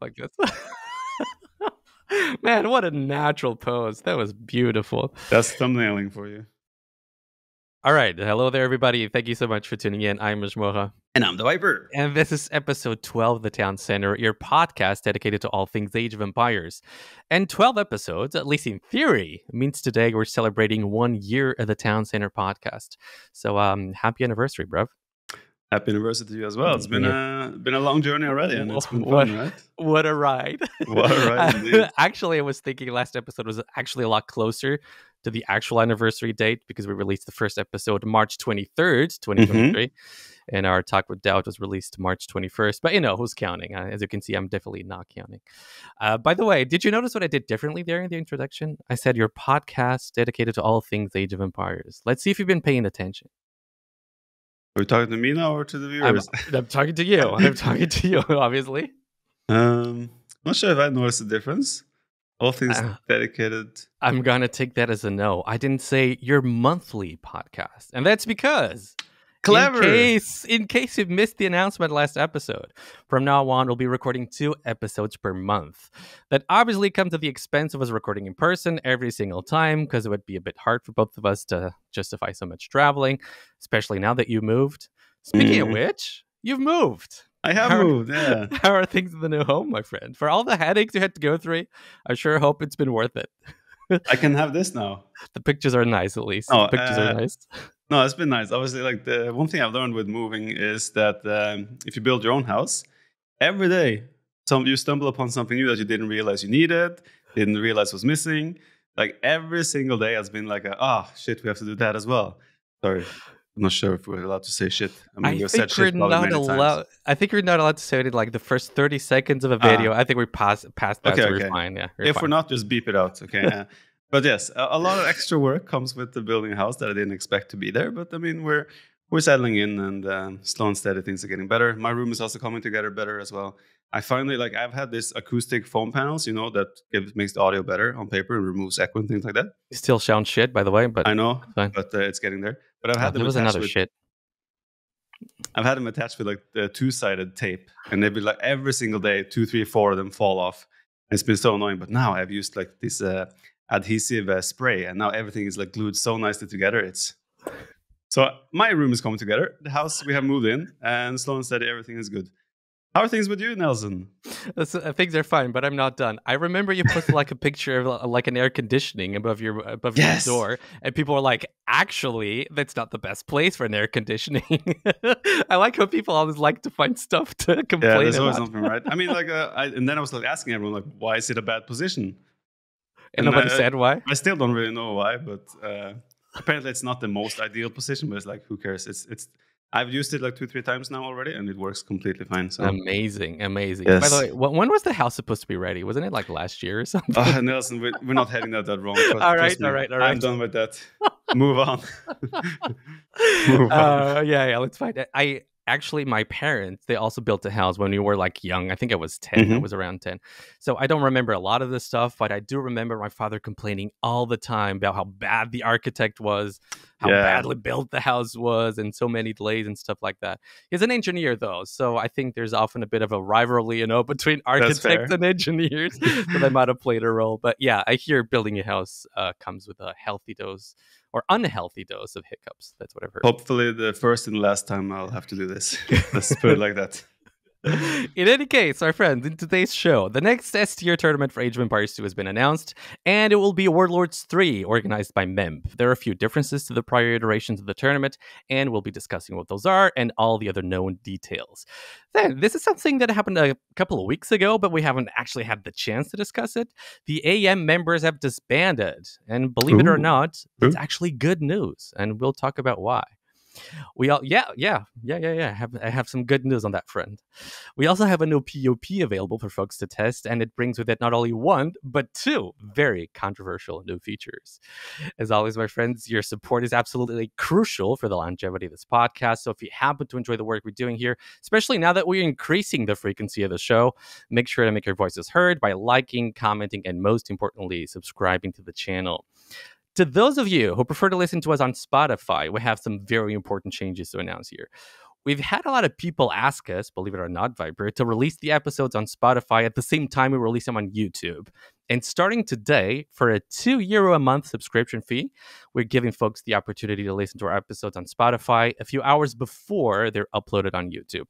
like this. Man, what a natural pose. That was beautiful. That's thumbnailing for you. All right. Hello there, everybody. Thank you so much for tuning in. I'm Masmorra. And I'm the Viper. And this is episode 12 of The Town Center, your podcast dedicated to all things Age of Empires. And 12 episodes, at least in theory, means today we're celebrating one year of The Town Center podcast. So um, happy anniversary, bruv. Happy anniversary to you as well. It's been yeah. a been a long journey already, and it's been what, fun, right? What a ride! What a ride! actually, I was thinking last episode was actually a lot closer to the actual anniversary date because we released the first episode March twenty third, twenty twenty three, mm-hmm. and our talk with DauT was released March twenty first. But you know who's counting? Uh, as you can see, I'm definitely not counting. Uh, by the way, did you notice what I did differently there in the introduction? I said your podcast dedicated to all things Age of Empires. Let's see if you've been paying attention. Are we talking to me now or to the viewers? I'm, I'm talking to you. I'm talking to you, obviously. Um, not sure if I noticed the difference. All things uh, dedicated. I'm gonna take that as a no. I didn't say your monthly podcast, and that's because Clever. In case, in case you've missed the announcement last episode, from now on we'll be recording two episodes per month. That obviously comes at the expense of us recording in person every single time because it would be a bit hard for both of us to justify so much traveling, especially now that you moved. Speaking mm. of which, you've moved. I have how moved. Yeah. How are things in the new home, my friend? For all the headaches you had to go through, I sure hope it's been worth it. I can have this now. The pictures are nice, at least. Oh, the pictures uh, are nice. No, it's been nice. Obviously, like the one thing I've learned with moving is that um, if you build your own house, every day some you stumble upon something new that you didn't realize you needed, didn't realize was missing. Like every single day has been like, ah, oh, shit, we have to do that as well. Sorry, I'm not sure if we're allowed to say shit. I, mean, I think we're not allowed. I think we're not allowed to say it in like the first 30 seconds of a video. Uh, I think we passed past that, okay, so okay. we're fine. Yeah. We're if fine. we're not, just beep it out. Okay. but yes, a, a, lot of extra work comes with the building a house that I didn't expect to be there. But I mean, we're we're settling in, and um, slow and steady things are getting better. My room is also coming together better as well. I finally like I've had this acoustic foam panels, you know, that gives, makes the audio better on paper and removes echo and things like that. It still sounds shit, by the way, but I know, but uh, it's getting there. But I've had oh, them. There was another with, shit. I've had them attached with like the two-sided tape, and they'd be like every single day, two, three, four of them fall off. It's been so annoying. But now I've used like this uh, adhesive uh, spray, and now everything is like glued so nicely together. It's so my room is coming together. The house we have moved in, and slow and steady, everything is good. How are things with you, Nelson? Uh, things are fine, but I'm not done. I remember you posted like a picture of uh, like an air conditioning above your above yes. your door, and people were like, "Actually, that's not the best place for an air conditioning." I like how people always like to find stuff to complain. Yeah, there's about. always something, right? I mean, like, uh, I, and then I was like asking everyone, like, "Why is it a bad position?" And, and nobody I, said why. I still don't really know why, but uh, apparently it's not the most ideal position. But it's like, who cares? It's it's I've used it like two, three times now already, and it works completely fine. So amazing, amazing. Yes. By the way, when was the house supposed to be ready? Wasn't it like last year or something? Uh, Nelson, we're, we're not heading that that wrong. all right, all right, all right. I'm done with that. Move on. Move on. Uh, yeah, yeah. Let's find it. I actually my parents they also built a house when we were like young i think i was 10 mm-hmm. i was around 10 so i don't remember a lot of this stuff but i do remember my father complaining all the time about how bad the architect was how yeah. badly built the house was and so many delays and stuff like that he's an engineer though so i think there's often a bit of a rivalry you know between architects and engineers so they might have played a role but yeah i hear building a house uh, comes with a healthy dose or unhealthy dose of hiccups. That's what I've heard. Hopefully, the first and last time I'll have to do this. Let's put it like that. In any case, our friends, in today's show, the next S tier tournament for Age of Empires 2 has been announced, and it will be Warlords 3, organized by Memb. There are a few differences to the prior iterations of the tournament, and we'll be discussing what those are and all the other known details. Then, this is something that happened a couple of weeks ago, but we haven't actually had the chance to discuss it. The AM members have disbanded, and believe Ooh. it or not, it's actually good news, and we'll talk about why. We all, yeah, yeah, yeah, yeah, yeah. I have, I have some good news on that front. We also have a new PUP available for folks to test, and it brings with it not only one, but two very controversial new features. As always, my friends, your support is absolutely crucial for the longevity of this podcast. So if you happen to enjoy the work we're doing here, especially now that we're increasing the frequency of the show, make sure to make your voices heard by liking, commenting, and most importantly, subscribing to the channel. To those of you who prefer to listen to us on Spotify, we have some very important changes to announce here. we've had a lot of people ask us, believe it or not, Viper, to release the episodes on Spotify at the same time we release them on YouTube. And starting today, for a two euro a month subscription fee, we're giving folks the opportunity to listen to our episodes on Spotify a few hours before they're uploaded on YouTube.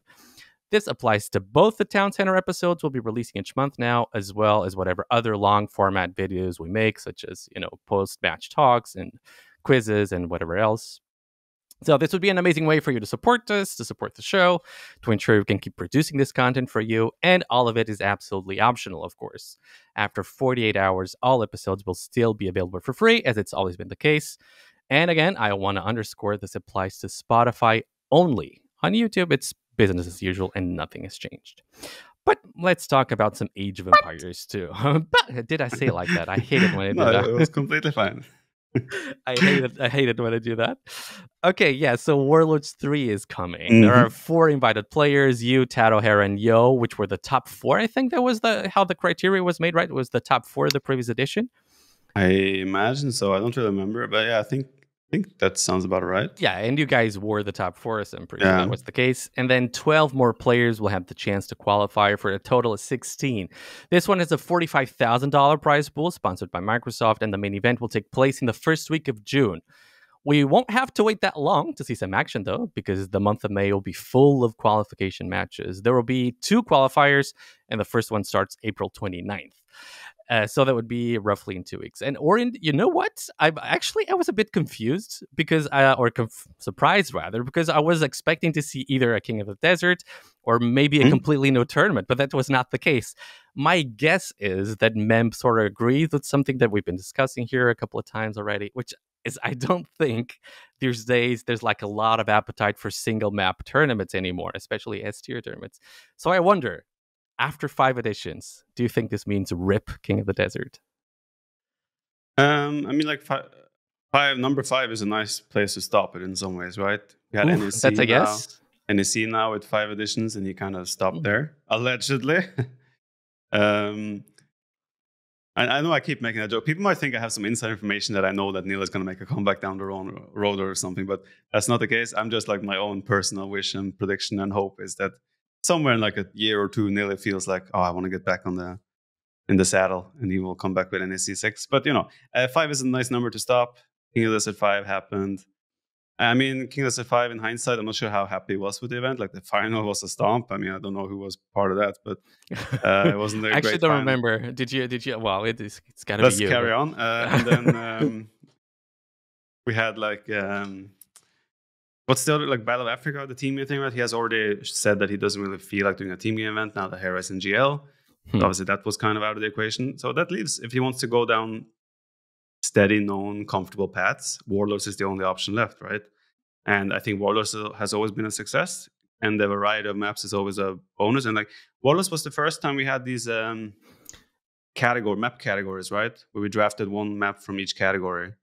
This applies to both the Town Center episodes we'll be releasing each month now, as well as whatever other long format videos we make, such as, you know, post match talks and quizzes and whatever else. So this would be an amazing way for you to support us, to support the show, to ensure we can keep producing this content for you, and all of it is absolutely optional, of course. After 48 hours, all episodes will still be available for free, as it's always been the case. And again, I want to underscore this applies to Spotify only. On YouTube, it's business as usual and nothing has changed. But let's talk about some Age of Empires too. but did I say it like that? I hate it when I do no, that. it was completely fine. I hate it. I hate it when I do that. Okay, yeah. So Warlords Three is coming. Mm-hmm. There are four invited players: you, TaToH Hera, and Yo, which were the top four. I think that was the how the criteria was made. Right, it was the top four of the previous edition. I imagine so. I don't really remember, but yeah, I think I think that sounds about right. Yeah, and you guys were the top four, so I'm pretty yeah. sure that was the case. And then 12 more players will have the chance to qualify for a total of 16. This one is a $45,000 prize pool sponsored by Microsoft, and the main event will take place in the first week of June. We won't have to wait that long to see some action, though, because the month of May will be full of qualification matches. There will be two qualifiers, and the first one starts April 29th. Uh, so that would be roughly in two weeks. And Orion, you know what? I actually I was a bit confused because, uh, or conf- surprised rather, because I was expecting to see either a King of the Desert or maybe a mm-hmm. completely new tournament, but that was not the case. My guess is that Memb sort of agrees with something that we've been discussing here a couple of times already, which is I don't think these days there's like a lot of appetite for single map tournaments anymore, especially S tier tournaments. So I wonder, after five editions, do you think this means rip King of the Desert? Um, I mean, like five, five, number five is a nice place to stop it in some ways, right? We had Ooh, NAC that's a guess. NAC now with five editions, and you kind of stop mm. there, allegedly. um, I, I, know I keep making that joke. People might think I have some inside information that I know that Nili is going to make a comeback down the road or something, but that's not the case. I'm just like my own personal wish and prediction and hope is that somewhere in like a year or two, Nili feels like, oh, I want to get back on the in the saddle, and he will come back with an SC6. But you know, uh, five is a nice number to stop. King of the Desert five happened. I mean, King of the Desert five. In hindsight, I'm not sure how happy he was with the event. Like the final was a stomp. I mean, I don't know who was part of that, but uh, it wasn't. A I actually don't final. remember. Did you? Did you? Well, it is. It's got to be you. Let's carry on. Uh, and then um, we had like um, What's the other like Battle of Africa, the team game thing, right? He has already said that he doesn't really feel like doing a team game event now that Hera's and GL. Hmm. Obviously, that was kind of out of the equation. So that leaves if he wants to go down steady, known, comfortable paths, Warlords is the only option left, right? And I think Warlords has always been a success, and the variety of maps is always a bonus. And like Warlords was the first time we had these um, category map categories, right? Where we drafted one map from each category.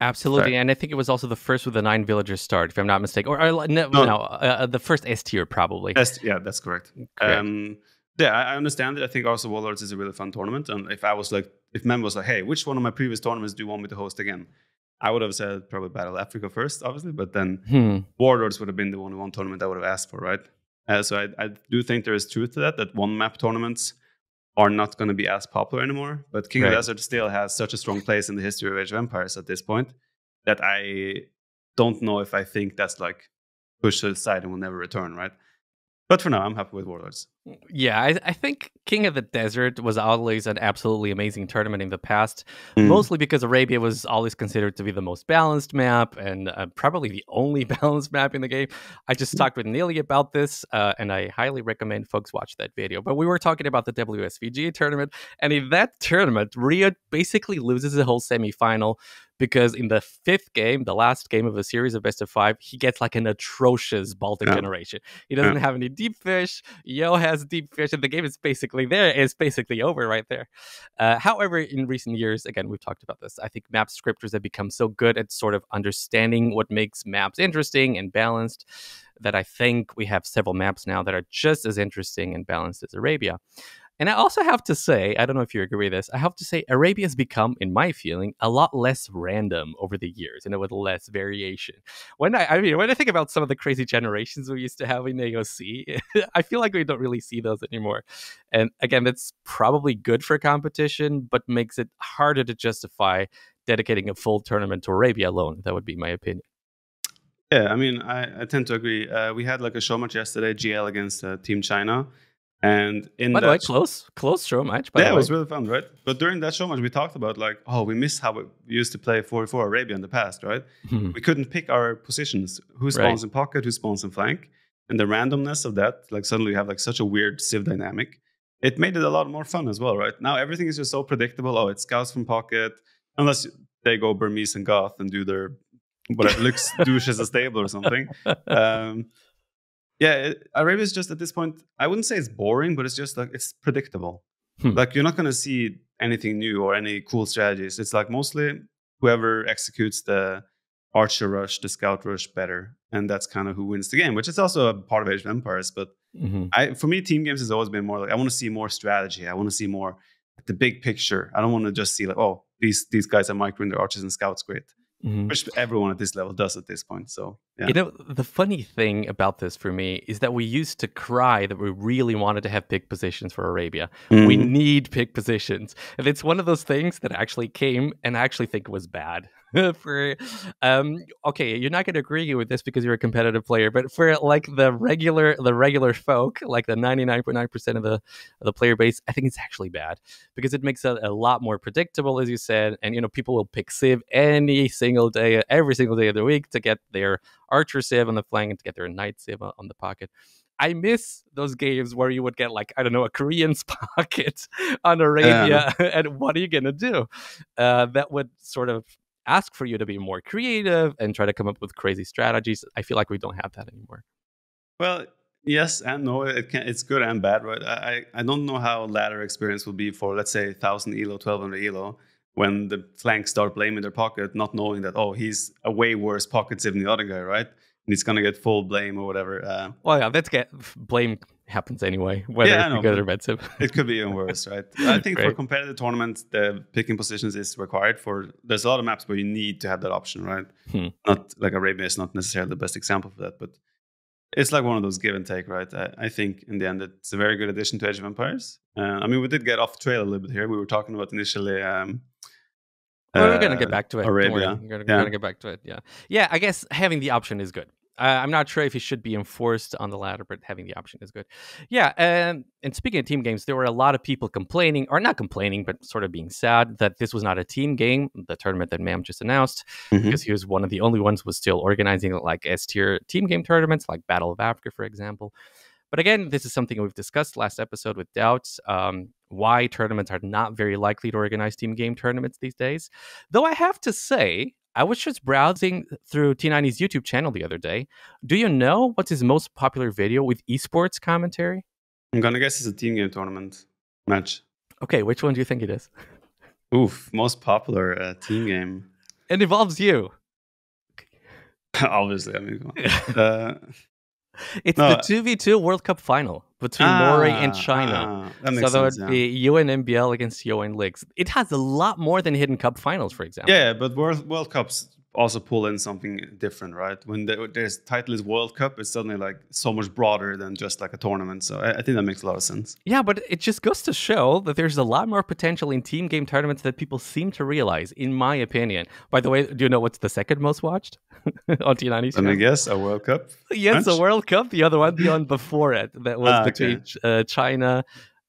Absolutely, Sorry. and I think it was also the first with the nine villagers start, if I'm not mistaken, or, or no, no, no uh, uh, the first S tier probably. S- yeah, that's correct. correct. Um, yeah, I, understand it. I think also Warlords is a really fun tournament, and if I was like, if Memb was like, hey, which one of my previous tournaments do you want me to host again? I would have said probably Battle Africa first, obviously, but then hmm. Warlords would have been the one one tournament I would have asked for, right? Uh, so I, I do think there is truth to that. That one map tournaments are not going to be as popular anymore. But King right. of the Desert still has such a strong place in the history of Age of Empires at this point that I don't know if I think that's like pushed aside and will never return, right? But for now, I'm happy with Warlords. Yeah, I, I, think King of the Desert was always an absolutely amazing tournament in the past, mm. mostly because Arabia was always considered to be the most balanced map and uh, probably the only balanced map in the game. I just mm. talked with Nili about this, uh, and I highly recommend folks watch that video. But we were talking about the WSVG tournament, and in that tournament, Rio basically loses the whole semifinal because in the fifth game, the last game of a series of best of five, he gets like an atrocious Baltic yeah. generation. He doesn't yeah. have any deep fish. Yo has deep fish, and the game is basically there. It's basically over right there. Uh, however, in recent years, again, we've talked about this. I think map scripters have become so good at sort of understanding what makes maps interesting and balanced that I think we have several maps now that are just as interesting and balanced as Arabia. And I also have to say, I don't know if you agree with this, I have to say Arabia has become, in my feeling, a lot less random over the years, and with less variation. When I, I mean, when I think about some of the crazy generations we used to have in AOC, I feel like we don't really see those anymore. And again, that's probably good for competition, but makes it harder to justify dedicating a full tournament to Arabia alone. That would be my opinion. Yeah, I mean, I, I tend to agree. Uh, we had like a show match yesterday, GL against uh, Team China. And in by that, the way, close, close show match. yeah, it was really fun, right? But during that show match, we talked about like, oh, we miss how we used to play 44 Arabia in the past, right? Hmm. we couldn't pick our positions. Who spawns in pocket, who spawns in flank, and the randomness of that, like suddenly you have like such a weird civ dynamic. It made it a lot more fun as well, right? Now everything is just so predictable. Oh, it's scouts from pocket, unless they go Burmese and Goth and do their whatever looks douche as a stable or something. Um, yeah, Arabia is just at this point. I wouldn't say it's boring, but it's just like it's predictable. Hmm. Like you're not going to see anything new or any cool strategies. It's like mostly whoever executes the archer rush, the scout rush better, and that's kind of who wins the game. Which is also a part of Age of Empires. But Mhm. I, for me, team games has always been more like I want to see more strategy. I want to see more the big picture. I don't want to just see like oh these these guys are microing their archers and scouts great, Mhm. which everyone at this level does at this point. So yeah. You know, the funny thing about this for me is that we used to cry that we really wanted to have big positions for Arabia. We Mhm. need big positions. And it's one of those things that actually came and I actually think was bad. for um okay, you're not gonna agree with this because you're a competitive player, but for like the regular the regular folk, like the 99.9% of the of the player base, I think it's actually bad because it makes it a lot more predictable, as you said, and you know, people will pick Civ any single day, every single day of the week to get their archer civ on the flank and to get their knight civ on on the pocket. I miss those games where you would get like I don't know a Korean's pocket on Arabia, and what are you gonna do? Uh, that would sort of ask for you to be more creative and try to come up with crazy strategies. I feel like we don't have that anymore. Well, yes and no. It can, it's good and bad, right? I, I don't know how ladder experience will be for let's say thousand elo, twelve hundred elo, when the flanks start blaming their pocket, not knowing that oh he's a way worse pocket than the other guy, right? And he's gonna get full blame or whatever. Uh, Well, yeah, that's get blame happens anyway, whether Yeah, it's good or bad it could be even worse, right? I think for competitive tournaments, the picking positions is required. For there's a lot of maps where you need to have that option, right? Hmm. Not like Arabia is not necessarily the best example for that, but it's like one of those give and take, right? I, I think in the end, it's a very good addition to Age of Empires. Uh, I mean, we did get off trail a little bit here. We were talking about initially. Um, we're gonna uh, get back to it. Arabia. We're gonna, Yeah. gonna get back to it. Yeah, yeah. I guess having the option is good. Uh, I'm not sure if it should be enforced on the ladder, but having the option is good. Yeah, and and speaking of team games, there were a lot of people complaining, or not complaining, but sort of being sad that this was not a team game, the tournament that Mam just announced, Mhm. because he was one of the only ones was still organizing like S tier team game tournaments, like Battle of Africa, for example. But again, this is something we've discussed last episode with Doubts. Um, why tournaments are not very likely to organize team game tournaments these days. Though I have to say, I was just browsing through T90's YouTube channel the other day. Do you know what's his most popular video with esports commentary? I'm gonna guess it's a team game tournament match. Okay, which one do you think it is? Oof, most popular uh, team game. It involves you. Obviously, I mean. Uh, It's No, the 2v2 World Cup final between Norway and ah, China. ah, that so that sense. would yeah. be UN MBL against UN Leagues. It has a lot more than Hidden Cup finals, for example. Yeah, but World World Cups also pull in something different, right? When the, there's title is World Cup, it's suddenly like so much broader than just like a tournament. So I, I think that makes a lot of sense. Yeah, but it just goes to show that there's a lot more potential in team game tournaments that people seem to realize, in my opinion. By the way, do you know what's the second most watched on T90's Let me guess, a World Cup. Yes, match? World Cup. The other one, the one before it, that was Ah, okay. between uh, China,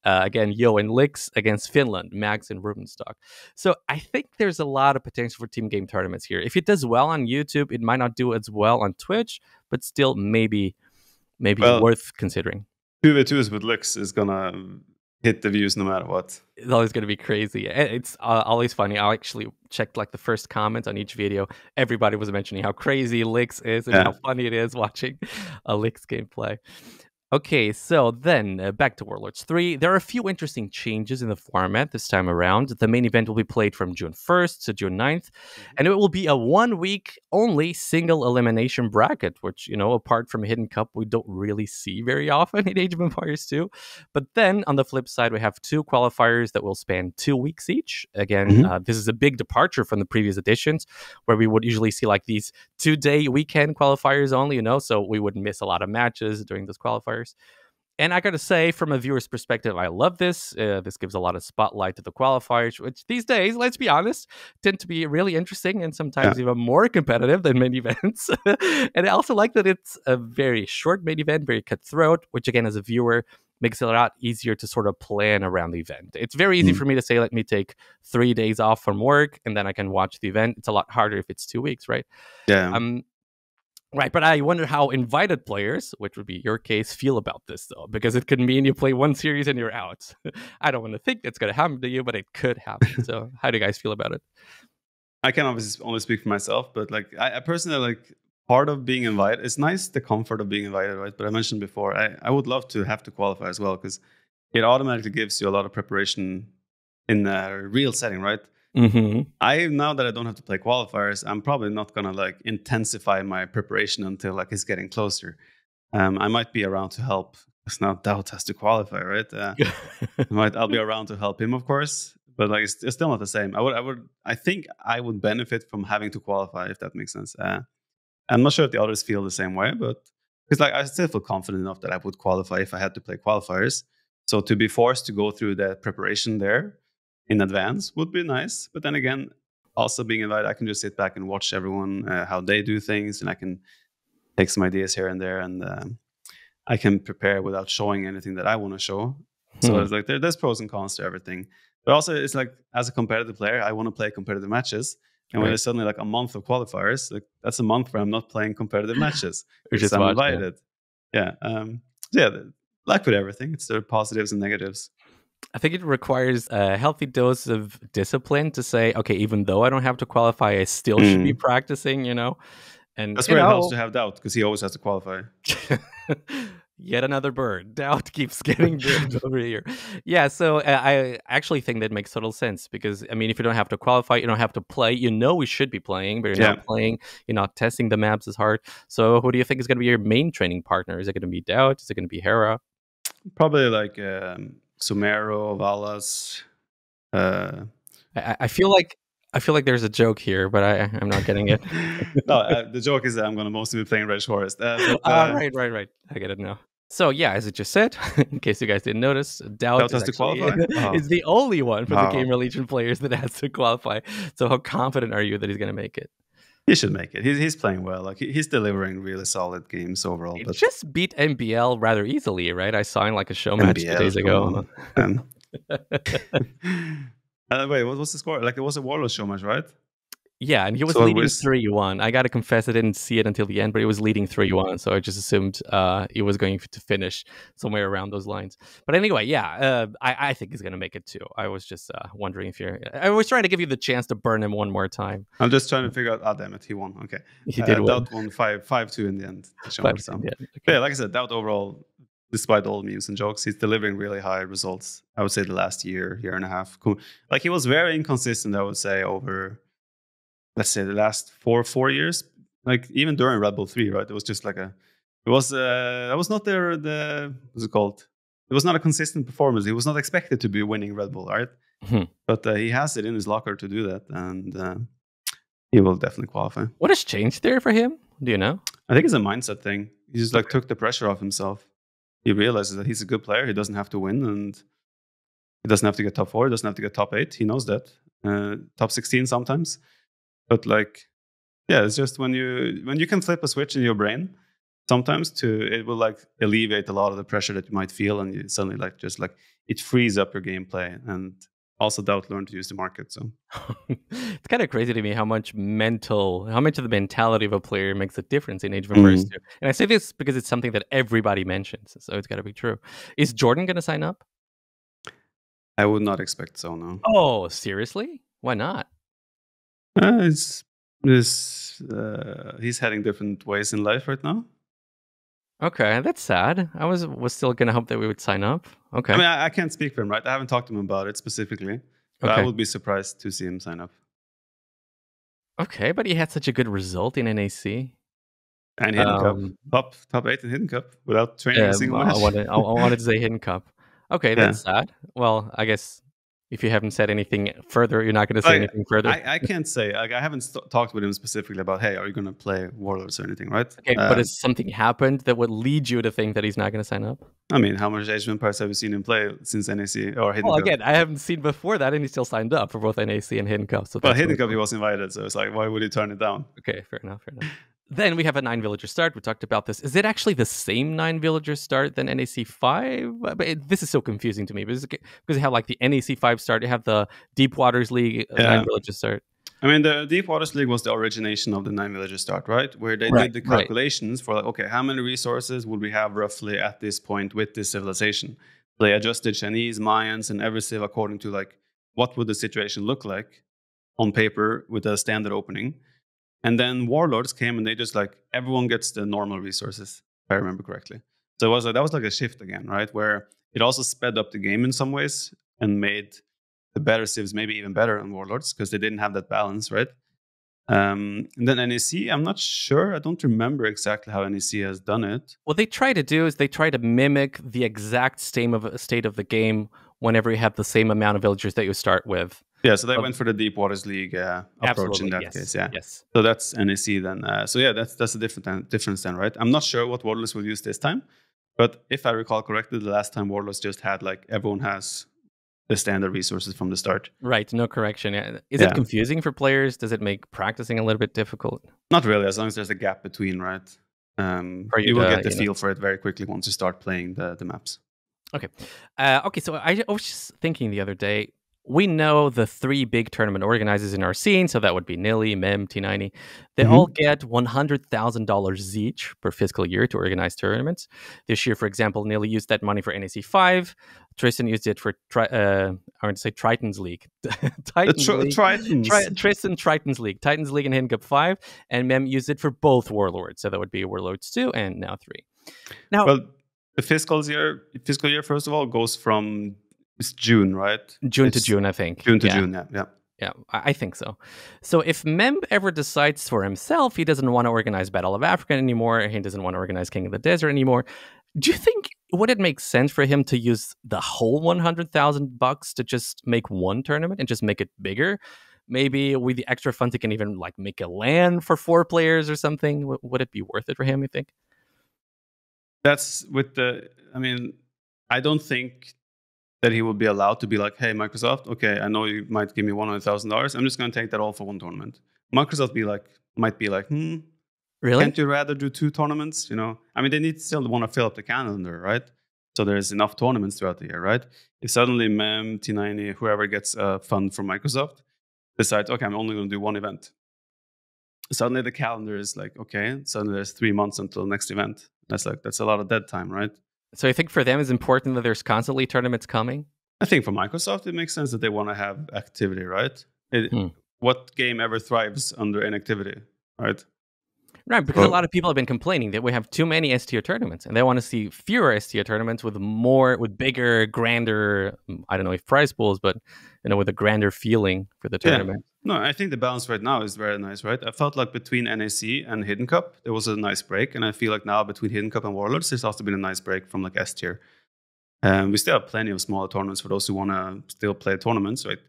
uh, again, Yo and Lix against Finland, Max and Rubenstock. So I think there's a lot of potential for team game tournaments here. If it does well on YouTube, it might not do as well on Twitch, but still maybe, maybe Well- worth considering. Two v twos with Lux is gonna hit the views no matter what. It's always going to be crazy. It's uh, always funny. I actually checked like the first comments on each video. Everybody was mentioning how crazy Lix is and Yeah. how funny it is watching a Lix gameplay. Okay, so then uh, back to Warlords 3. There are a few interesting changes in the format this time around. The main event will be played from June 1st to June 9th, mm-hmm. and it will be a one week only single elimination bracket, which, you know, apart from Hidden Cup, we don't really see very often in Age of Empires 2. But then on the flip side, we have two qualifiers that will span two weeks each. Again, mm-hmm. uh, this is a big departure from the previous editions where we would usually see like these two day weekend qualifiers only, you know, so we would miss a lot of matches during those qualifiers. And I got to say, from a viewer's perspective, I love this. Uh, this gives a lot of spotlight to the qualifiers, which these days, let's be honest, tend to be really interesting and sometimes yeah. even more competitive than main events. and I also like that it's a very short main event, very cutthroat, which again, as a viewer, makes it a lot easier to sort of plan around the event. It's very easy mm. for me to say, let me take three days off from work and then I can watch the event. It's a lot harder if it's two weeks, right? Yeah. Um, Right, but I wonder how invited players, which would be your case, feel about this though, because it could mean you play one series and you're out. I don't want to think that's going to happen to you, but it could happen. so, how do you guys feel about it? I can obviously only speak for myself, but like I, I personally like part of being invited. It's nice the comfort of being invited, right? But I mentioned before, I, I would love to have to qualify as well because it automatically gives you a lot of preparation in a real setting, right? Mm-hmm. I now that I don't have to play qualifiers, I'm probably not gonna like intensify my preparation until like it's getting closer. Um, I might be around to help. It's now DauT has to qualify, right? Uh, might I'll be around to help him, of course, but like it's, it's, still not the same. I would, I would, I think I would benefit from having to qualify if that makes sense. Uh, I'm not sure if the others feel the same way, but because like I still feel confident enough that I would qualify if I had to play qualifiers. So to be forced to go through that preparation there in advance would be nice. But then again, also being invited, I can just sit back and watch everyone uh, how they do things, and I can take some ideas here and there, and um, I can prepare without showing anything that I want to show. Hmm. So it's like there, there's pros and cons to everything. But also, it's like as a competitive player, I want to play competitive matches. And right. when there's suddenly like a month of qualifiers, like that's a month where I'm not playing competitive matches because I'm invited. Yeah. yeah. Um, yeah. Like with everything, it's the positives and negatives. I think it requires a healthy dose of discipline to say, okay, even though I don't have to qualify, I still mm. should be mm. practicing, you know? And that's where it helps to have DauT because he always has to qualify. Yet another bird. DauT keeps getting big over here. Yeah, so uh, I actually think that makes total sense because I mean, if you don't have to qualify, you don't have to play. You know, we should be playing, but you're yeah. not playing. You're not testing the maps as hard. So, who do you think is going to be your main training partner? Is it going to be DauT? Is it going to be Hera? Probably like um, Sumero, Valas. Uh, I, I, feel like I feel like there's a joke here, but I I'm not getting it. no, uh, the joke is that I'm going to mostly be playing Red Forest. Uh, but, ah, uh, right, right, right. I get it now. So yeah, as it just said, in case you guys didn't notice, DauT, DauT has to qualify. oh. is the only one for oh. the Gamer Legion players that has to qualify. So how confident are you that he's going to make it? He should make it. He's, he's playing well. Like he's delivering really solid games overall. He but just beat MBL rather easily, right? I saw him like a show match two days ago. uh, wait, what was the score? Like it was a Warlord show match, right? Yeah, and he was so leading three one. I gotta confess, I didn't see it until the end, but he was leading three one, so I just assumed uh, he was going to finish somewhere around those lines. But anyway, yeah, uh, I, I, think he's gonna make it too. I was just uh, wondering if you're. I was trying to give you the chance to burn him one more time. I'm just trying to figure out. Ah, oh, damn it, he won. Okay, he did. Uh, win. DauT won five five two in the end. Five, okay. yeah, like I said, DauT overall, despite all memes and jokes, he's delivering really high results. I would say the last year, year and a half. Cool. Like he was very inconsistent. I would say over let's say the last four four years like even during red bull 3 right it was just like a it was uh that was not their the what's it called? It was not a consistent performance. He was not expected to be winning red bull right? Hmm. but uh, he has it in his locker to do that and uh, he will definitely qualify. What has changed there for him? Do you know? I think it's a mindset thing. He just like took the pressure off himself. He realizes that he's a good player. He doesn't have to win and he doesn't have to get top four. He doesn't have to get top eight. He knows that. Uh, top 16 sometimes but like yeah it's just when you when you can flip a switch in your brain sometimes to it will like alleviate a lot of the pressure that you might feel and you suddenly like just like it frees up your gameplay and also DauT learn to use the market so. It's kind of crazy to me how much mental how much of the mentality of a player makes a difference in age of empires mm. 2 and i say this because it's something that everybody mentions so it's got to be true. Is jordan going to sign up? I would not expect so no. Oh seriously? Why not uh, it's, it's uh, he's heading different ways in life right now. Okay, that's sad. I was was still gonna hope that we would sign up. Okay. I mean, I, I can't speak for him, right? I haven't talked to him about it specifically, but I would be surprised to see him sign up. Okay, but he had such a good result in NAC. And Hidden Cup, Um, top top eight in Hidden Cup without training Yeah, a single I match. wanted, I, I wanted to say hidden cup. Okay, Yeah. that's sad. Well, I guess if you haven't said anything further, you're not going to say I- anything further. I, I can't say. Like, I haven't st- talked with him specifically about, hey, are you going to play Warlords or anything, right? okay, but Um, has something happened that would lead you to think that he's not going to sign up? I mean, how much Age of Empires have you seen him play since NAC or Hidden Well, Cup? again, I haven't seen before that, and he still signed up for both NAC and hidden cup. So Well, Hidden Cup, he was invited, so it's like, why would he turn it down? Okay, fair enough. Fair enough. Then we have a nine villager start. We talked about this. Is it actually the same nine villager start than NAC five? But it, this is so confusing to me because because you have like the NAC five start, you have the Deep Waters League uh, Yeah. nine villager start. I mean, the Deep Waters League was the origination of the Nine Villages start, right? Where they Right, did the right. calculations for like, okay, how many resources would we have roughly at this point with this civilization? They adjusted Chinese, Mayans, and every civ according to like what would the situation look like on paper with a standard opening. And then Warlords came and they just like everyone gets the normal resources, if I remember correctly. So it was like, that was like a shift again, right? Where it also sped up the game in some ways and made the better civs maybe even better on Warlords because they didn't have that balance, right? Um, and then NAC, I'm not sure. I don't remember exactly how NAC has done it. What they try to do is they try to mimic the exact same of state of the game whenever you have the same amount of villagers that you start with. Yeah, so they Oh. went for the Deep Waters League uh, approach in that yes. case. Yeah, Yes. so that's NAC then. Uh, so yeah, that's that's a different difference then, right? I'm not sure what Warlords will use this time, but if I recall correctly, the last time Warlords just had like everyone has the standard resources from the start. Right. No correction. Is Yeah. it confusing for players? Does it make practicing a little bit difficult? Not really, as long as there's a gap between, right? Um, you you will to, get the you know- feel for it very quickly once you start playing the, the maps. Okay. Uh, okay, so I, I was just thinking the other day. We know the three big tournament organizers in our scene, so that would be Nili, Memb, T90. They Mhm. all get $100,000 each per fiscal year to organize tournaments. This year, for example, Nilly used that money for NAC 5. Tristan used it for, tri- uh, I want to say Triton's League. The Titan's Tr- League. Tritons. Tri- Tristan Triton's League, Titans League and Hidden Cup 5, and Mem used it for both Warlords. So that would be Warlords 2 and now 3. Now, Well, the fiscal year, fiscal year, first of all, goes from it's June, right? June to June, I think. June to Yeah. June, yeah, yeah. Yeah, I think so. So if Memb ever decides for himself he doesn't want to organize Battle of Africa anymore, he doesn't want to organize King of the Desert anymore, do you think would it make sense for him to use the whole one hundred thousand bucks to just make one tournament and just make it bigger? Maybe with the extra funds, he can even like make a LAN for four players or something. W- would it be worth it for him? You think? That's with the. I mean, I don't think that he will be allowed to be like, "Hey, Microsoft, okay, I know you might give me one hundred thousand dollars. I'm just going to take that all for one tournament." Microsoft be like, might be like, "Hmm, Really? can't you rather do two tournaments?" You know, I mean, they need still want to fill up the calendar, right? So there's enough tournaments throughout the year, right? If suddenly Memb, T90, whoever gets a fund from Microsoft decides, okay, I'm only going to do one event. Suddenly the calendar is like, okay, suddenly there's three months until next event. That's like that's a lot of dead time, right? So I think for them it's important that there's constantly tournaments coming. I think for Microsoft it makes sense that they want to have activity, right? It, Hmm. What game ever thrives under inactivity, right? Right, because a lot of people have been complaining that we have too many S tier tournaments, and they want to see fewer S tier tournaments with more, with bigger, grander. I don't know if prize pools, but you know, with a grander feeling for the Yeah. tournament. No, I think the balance right now is very nice, right? I felt like between NAC and Hidden Cup, there was a nice break. And I feel like now between Hidden Cup and Warlords, there's also been a nice break from like S tier. Um, we still have plenty of smaller tournaments for those who want to still play tournaments, right?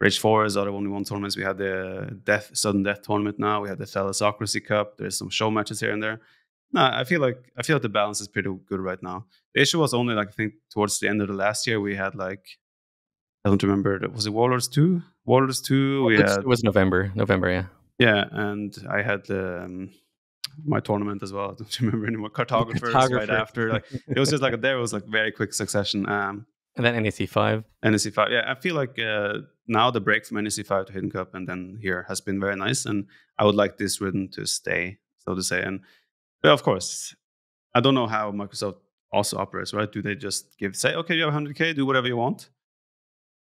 Rage 4 is other only one tournaments. We had the Death Sudden Death tournament now. We have the Thalassocracy Cup. There's some show matches here and there. No, I feel like I feel like the balance is pretty good right now. The issue was only like I think towards the end of the last year we had like I don't remember was it Warlords 2? Warlords 2, we had it was November, November, yeah. yeah, and I had um, my tournament as well. I don't remember anymore. Cartographers right after. Like it was just like there was like very quick succession. Um, And then NAC five. NAC five. Yeah, I feel like uh, now the break from NAC five to Hidden Cup and then here has been very nice, and I would like this rhythm to stay, so to say. And yeah, of course, I don't know how Microsoft also operates. Right? Do they just give say, okay, you have 100k, do whatever you want?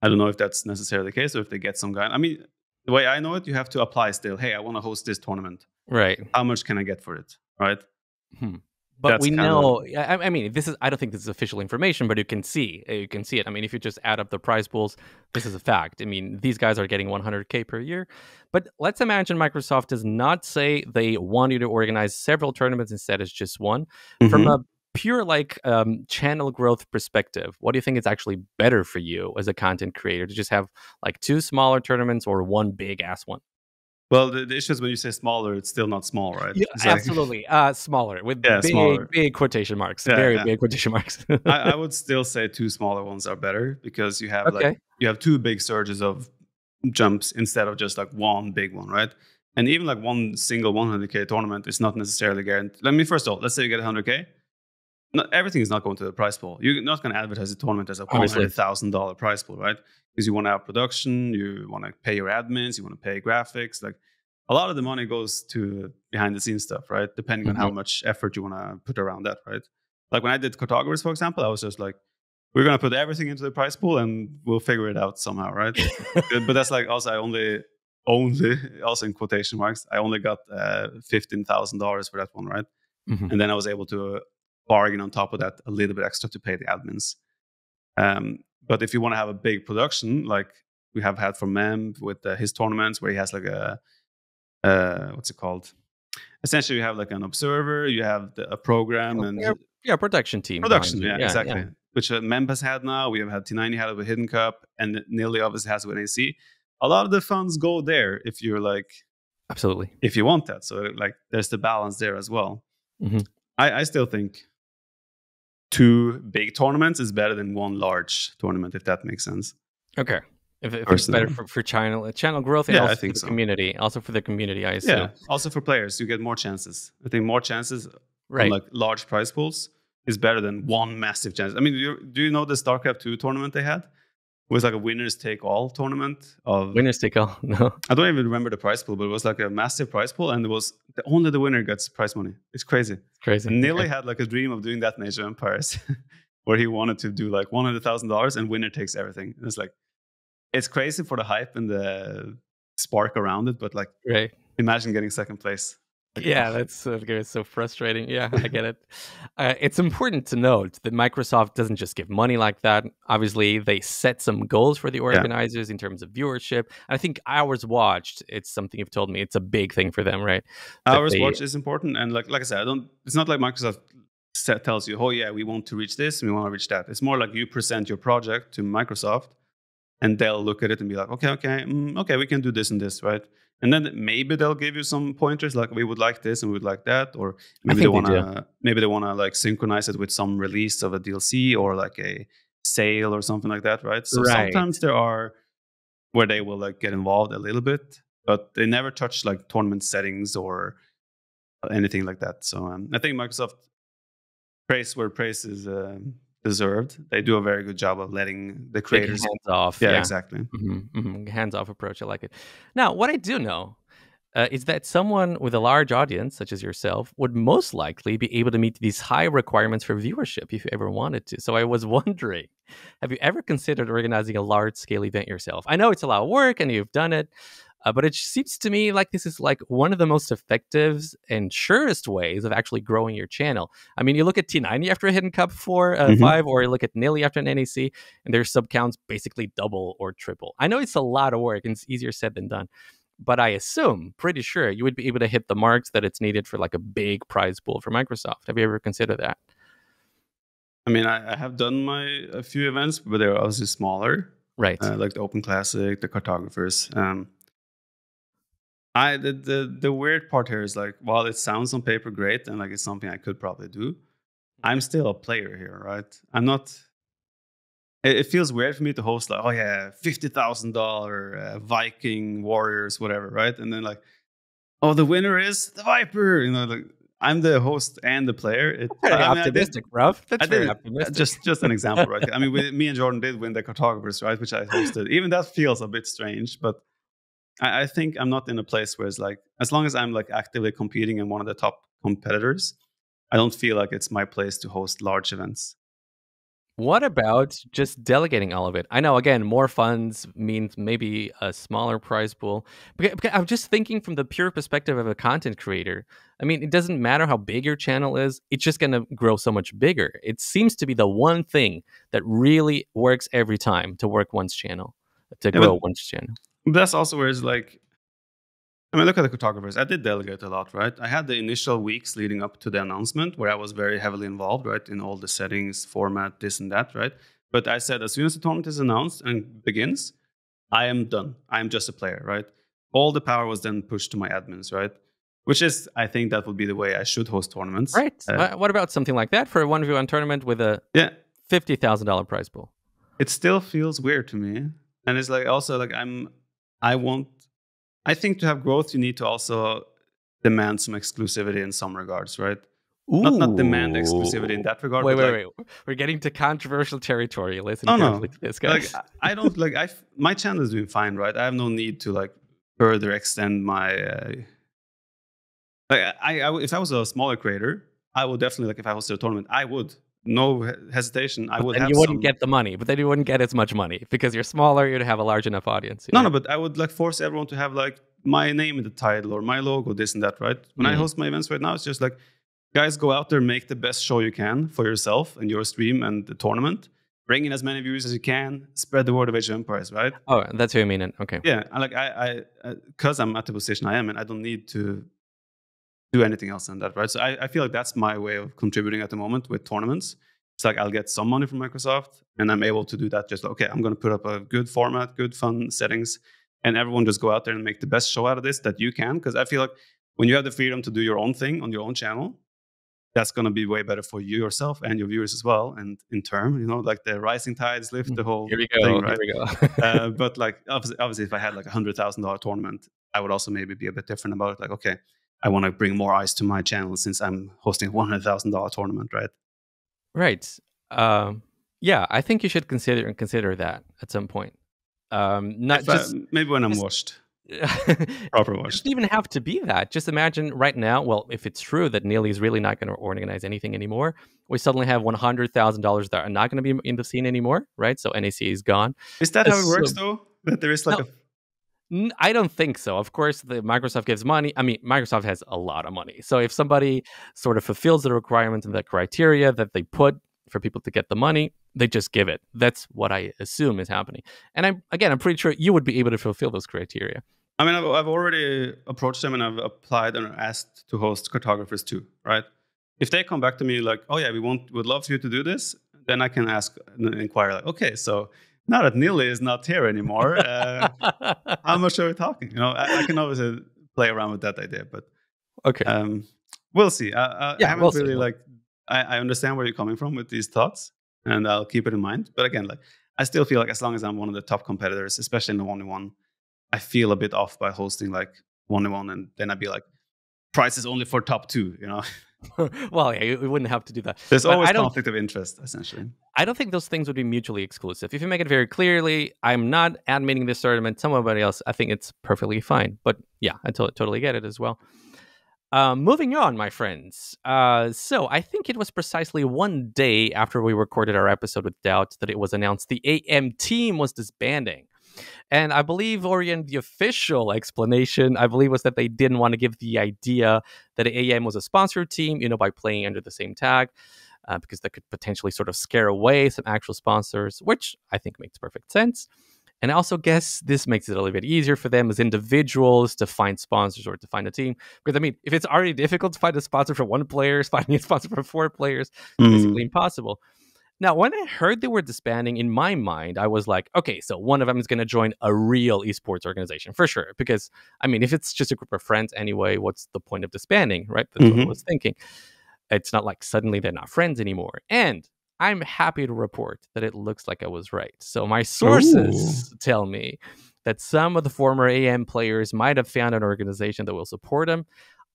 I don't know if that's necessarily the case or if they get some guy. I mean, the way I know it, you have to apply still. Hey, I want to host this tournament Right. how much can I get for it? Right. Hmm. but That's we kind of- know. I, I mean, this is. I don't think this is official information, but you can see. uh, You can see it. I mean, if you just add up the prize pools, this is a fact. I mean, these guys are getting 100k per year. But let's imagine Microsoft does not say they want you to organize several tournaments instead it's just one. From Mhm. a pure like um, channel growth perspective, what do you think is actually better for you as a content creator to just have like two smaller tournaments or one big ass one? well, the, the issue is when you say smaller, it's still not small, right? Yeah, absolutely. Uh, smaller with Yeah, big, smaller. big quotation marks. Yeah, very yeah. big quotation marks. I, I would still say two smaller ones are better because you have Okay. like you have two big surges of jumps instead of just like one big one, right? And even like one single 100k tournament is not necessarily guaranteed. Let me first of all, let's say you get 100k. Not everything is not going to the prize pool. You're not going to advertise a tournament as a one hundred thousand dollar prize pool, right? Because you want to have production, you want to pay your admins, you want to pay graphics. Like a lot of the money goes to behind the scenes stuff, right? Depending on how much effort you want to put around that, right? Like when I did cartographers, for example, I was just like, we're gonna put everything into the prize pool and we'll figure it out somehow, right? but that's like also I only only also in quotation marks I only got uh, fifteen thousand dollars for that one, right? Mhm. And then I was able to bargain on top of that a little bit extra to pay the admins. Um, but if you want to have a big production, like we have had for Memb with uh, his tournaments, where he has like a uh, what's it called? Essentially, you have like an observer, you have the, a program, and Yeah, yeah, production team. production. you. Yeah, exactly. Which uh, Memb has had now. We have had T90 had it with Hidden Cup, and Nili obviously has it with AC. A lot of the funds go there if you're like Absolutely. if you want that. So like there's the balance there as well. Mhm. I, I still think two big tournaments is better than one large tournament, if that makes sense. Okay. If, if it's better for, for channel channel growth and Yeah, I also for think the so. community, also for the community, I assume. Yeah. Also for players, you get more chances. I think more chances Right. like large prize pools is better than one massive chance. I mean, do you, do you know the StarCraft 2 tournament they had? It was like a winners take all tournament of Winners take all. No. I don't even remember the prize pool, but it was like a massive prize pool, and it was the, only the winner gets prize money. It's crazy. Crazy. And Nili had like a dream of doing that in Age of Empires, where he wanted to do like one hundred thousand dollars, and winner takes everything. And it's like, it's crazy for the hype and the spark around it, but like, Right. imagine getting second place. Yeah, that's so, it's so frustrating. Yeah, I get it. Uh, it's important to note that Microsoft doesn't just give money like that. Obviously, they set some goals for the organizers in terms of viewership. I think hours watched. It's something you've told me. It's a big thing for them, right? hours they- watch is important, and like like I said, I don't. It's not like Microsoft set, tells you, oh yeah, we want to reach this and we want to reach that. It's more like you present your project to Microsoft, and they'll look at it and be like, okay, okay, mm, okay, we can do this and this, right? And then maybe they'll give you some pointers like we would like this and we would like that, or maybe they want to maybe they want to like synchronize it with some release of a DLC or like a sale or something like that, right? So Right. sometimes there are where they will like get involved a little bit, but they never touch like tournament settings or anything like that. So um, I think Microsoft praise where praise is um deserved. They do a very good job of letting the Taking creators. hands off. Yeah, exactly. hmm Hands off approach. I like it. Now, what I do know uh, is that someone with a large audience, such as yourself, would most likely be able to meet these high requirements for viewership if you ever wanted to. So I was wondering have you ever considered organizing a large scale event yourself? I know it's a lot of work and you've done it. Uh, but it seems to me like this is like one of the most effective and surest ways of actually growing your channel. I mean, you look at T90 after a hidden cup four, uh, Mhm. five, or you look at Nili after an NAC, and their sub counts basically double or triple. I know it's a lot of work and it's easier said than done, but I assume, pretty sure, you would be able to hit the marks that it's needed for like a big prize pool for Microsoft. Have you ever considered that? I mean, I, I have done my a few events, but they're obviously smaller, Right. uh, like the Open Classic, the Cartographers. Um, I the, the the weird part here is like, while it sounds on paper great and like it's something I could probably do, I'm still a player here, right? I'm not. It, it feels weird for me to host like, oh yeah, fifty thousand dollar uh, Viking Warriors, whatever, right? And then like, oh, the winner is the Viper. You know, like I'm the host and the player. It, Very I mean, optimistic. That's I very uh, optimistic. just just an example, right? I mean, we, me and Jordan did win the cartographers, right? Which I hosted. Even that feels a bit strange, but I, I think I'm not in a place where it's like, as long as I'm like actively competing in one of the top competitors, I don't feel like it's my place to host large events. What about just delegating all of it? I know, again, more funds means maybe a smaller prize pool. But I'm just thinking from the pure perspective of a content creator. I mean, it doesn't matter how big your channel is, it's just going to grow so much bigger. It seems to be the one thing that really works every time to work one's channel, to yeah, grow one's channel. That's also where it's like, I mean, look at the cartographers. I did delegate a lot, right? I had the initial weeks leading up to the announcement where I was very heavily involved, right, in all the settings, format, this and that, right? But I said, as soon as the tournament is announced and begins, I am done. I am just a player, right? All the power was then pushed to my admins, right? Which is, I think, that would be the way I should host tournaments. Right. Uh, what about something like that for a one v one tournament with a yeah fifty thousand dollar prize pool? It still feels weird to me, and it's like also like I'm, I want I think to have growth, you need to also demand some exclusivity in some regards, right? Not not demand exclusivity in that regard. Wait, wait, like, wait. We're getting to controversial territory. Listen oh, no. this, guys. Like, I don't like. I my channel is doing fine, right? I have no need to like further extend my. Uh, like I, I, if I was a smaller creator, I would definitely like if I was a tournament, I would no hesitation. I would. And you wouldn't some... get the money, but then you wouldn't get as much money because you're smaller. You'd have a large enough audience. No, know? no, but I would like force everyone to have like my name in the title or my logo, this and that, right? When mm. I host my events right now, it's just like, guys, go out there, make the best show you can for yourself and your stream and the tournament. Bring in as many viewers as you can. Spread the word of Age of Empires, right? Oh, that's who you mean. Okay. Yeah, like I, I, because I'm at the position I am, and I don't need to do anything else than that, right? So I, I feel like that's my way of contributing at the moment with tournaments it's like I'll get some money from Microsoft and I'm able to do that just okay, I'm going to put up a good format, good fun settings, and everyone just go out there and make the best show out of this that you can. Because I feel like when you have the freedom to do your own thing on your own channel, that's going to be way better for you yourself and your viewers as well. And in turn, you know, like the rising tides lift the whole here we go, thing, right? Here we go. uh, but like obviously, obviously, if I had like a hundred thousand dollar tournament, I would also maybe be a bit different about it. Like, okay, I want to bring more eyes to my channel since I'm hosting a one hundred thousand dollar tournament, right? Right. Um, yeah, I think you should consider and consider that at some point. Um, not if just I, maybe when I'm just, washed. proper washed. doesn't even have to be that. Just imagine right now. Well, if it's true that Nili is really not going to organize anything anymore, we suddenly have one hundred thousand dollars that are not going to be in the scene anymore, right? So NAC is gone. Is that how it works, so, though? That there is like no, a I don't think so. Of course, the Microsoft gives money. I mean, Microsoft has a lot of money. So if somebody sort of fulfills the requirements and the criteria that they put for people to get the money, they just give it. That's what I assume is happening. And I'm again, I'm pretty sure you would be able to fulfill those criteria. I mean, I've, I've already approached them and I've applied and asked to host cartographers too, right? If they come back to me like, "Oh yeah, we want, would love for you to do this," then I can ask and inquire like, "Okay, so now that Nili is not here anymore, uh, how much are we talking? You know, I, I, can obviously play around with that idea, but okay, um, we'll see. I, I, yeah, I haven't we'll really see. like. I, understand where you're coming from with these thoughts, and I'll keep it in mind. But again, like I still feel like as long as I'm one of the top competitors, especially in the one on one, I feel a bit off by hosting like one on one, and then I'd be like, price is only for top two, you know. well, yeah, you wouldn't have to do that. There's but always conflict of interest, essentially. I don't think those things would be mutually exclusive. If you make it very clearly, I'm not admitting this tournament, somebody else, I think it's perfectly fine. But yeah, I to- totally get it as well. Uh, moving on, my friends. Uh, so I think it was precisely one day after we recorded our episode with DauT that it was announced the AM team was disbanding. And I believe, Orion, the official explanation, I believe, was that they didn't want to give the idea that AM was a sponsored team, you know, by playing under the same tag, uh, because that could potentially sort of scare away some actual sponsors, which I think makes perfect sense. And I also guess this makes it a little bit easier for them as individuals to find sponsors or to find a team. Because I mean, if it's already difficult to find a sponsor for one player, finding a sponsor for four players is mm. basically impossible. Now, when I heard they were disbanding, in my mind, I was like, okay, so one of them is going to join a real esports organization for sure. Because, I mean, if it's just a group of friends anyway, what's the point of disbanding, right? That's mm-hmm. what I mm-hmm. was thinking. It's not like suddenly they're not friends anymore. And I'm happy to report that it looks like I was right. So, my sources Ooh. tell me that some of the former AM players might have found an organization that will support them.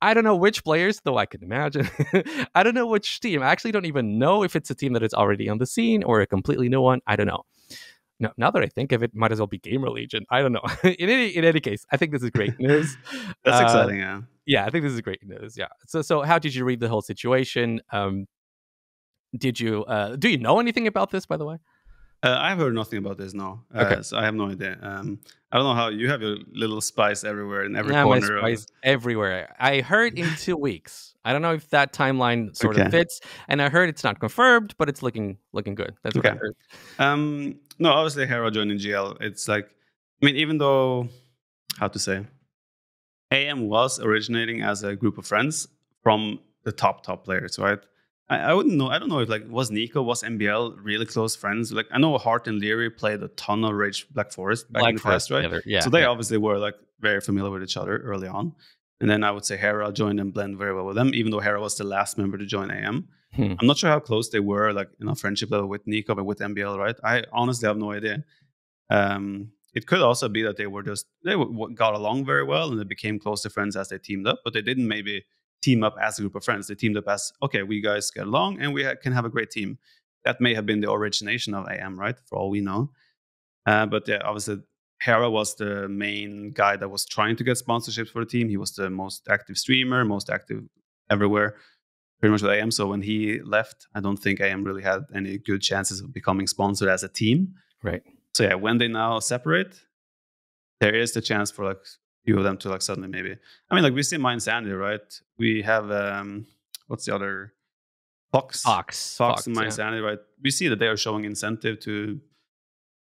I don't know which players, though I can imagine. I don't know which team. I actually don't even know if it's a team that is already on the scene or a completely new one. I don't know. No, now that I think of it, might as well be Gamer Legion. I don't know. in any in any case, I think this is great news. That's uh, exciting, yeah. Yeah, I think this is great news. Yeah. So so how did you read the whole situation? Um, did you uh, do you know anything about this by the way? Uh, I've heard nothing about this. No, uh, Okay. so I have no idea. Um, I don't know how you have your little spice everywhere in every Yeah, my corner. of- everywhere. I heard in two weeks. I don't know if that timeline sort of fits, and I heard it's not confirmed, but it's looking looking good. That's what I Okay. heard. Um, no, obviously Hera joining GL. It's like, I mean, even though, how to say, AM was originating as a group of friends from the top top players, right? I, I wouldn't know. I don't know if like was Nico was MBL really close friends. Like I know Hearttt and Liereyy played a ton of Rage Black Forest back in Black the Forest past, right? together. Yeah. so they yeah. obviously were like very familiar with each other early on. And then I would say Hera joined and blend very well with them, even though Hera was the last member to join AM. Hmm. I'm not sure how close they were, like you know, friendship level with Nico, but with MBL, right? I honestly have no idea. Um, it could also be that they were just they w- got along very well and they became closer friends as they teamed up, but they didn't maybe team up as a group of friends. They teamed up as okay, we guys get along and we ha- can have a great team. That may have been the origination of AM, right? For all we know. Uh, but yeah, obviously Hera was the main guy that was trying to get sponsorships for the team. He was the most active streamer, most active everywhere, pretty much with AM. So when he left, I don't think AM really had any good chances of becoming sponsored as a team. Right. So yeah, when they now separate, there is the chance for like few of them to like suddenly maybe. I mean, like we see Mind Sandy, right? We have um, what's the other Fox, Fox. Fox, and yeah. Mind Sandy, right? We see that they are showing incentive to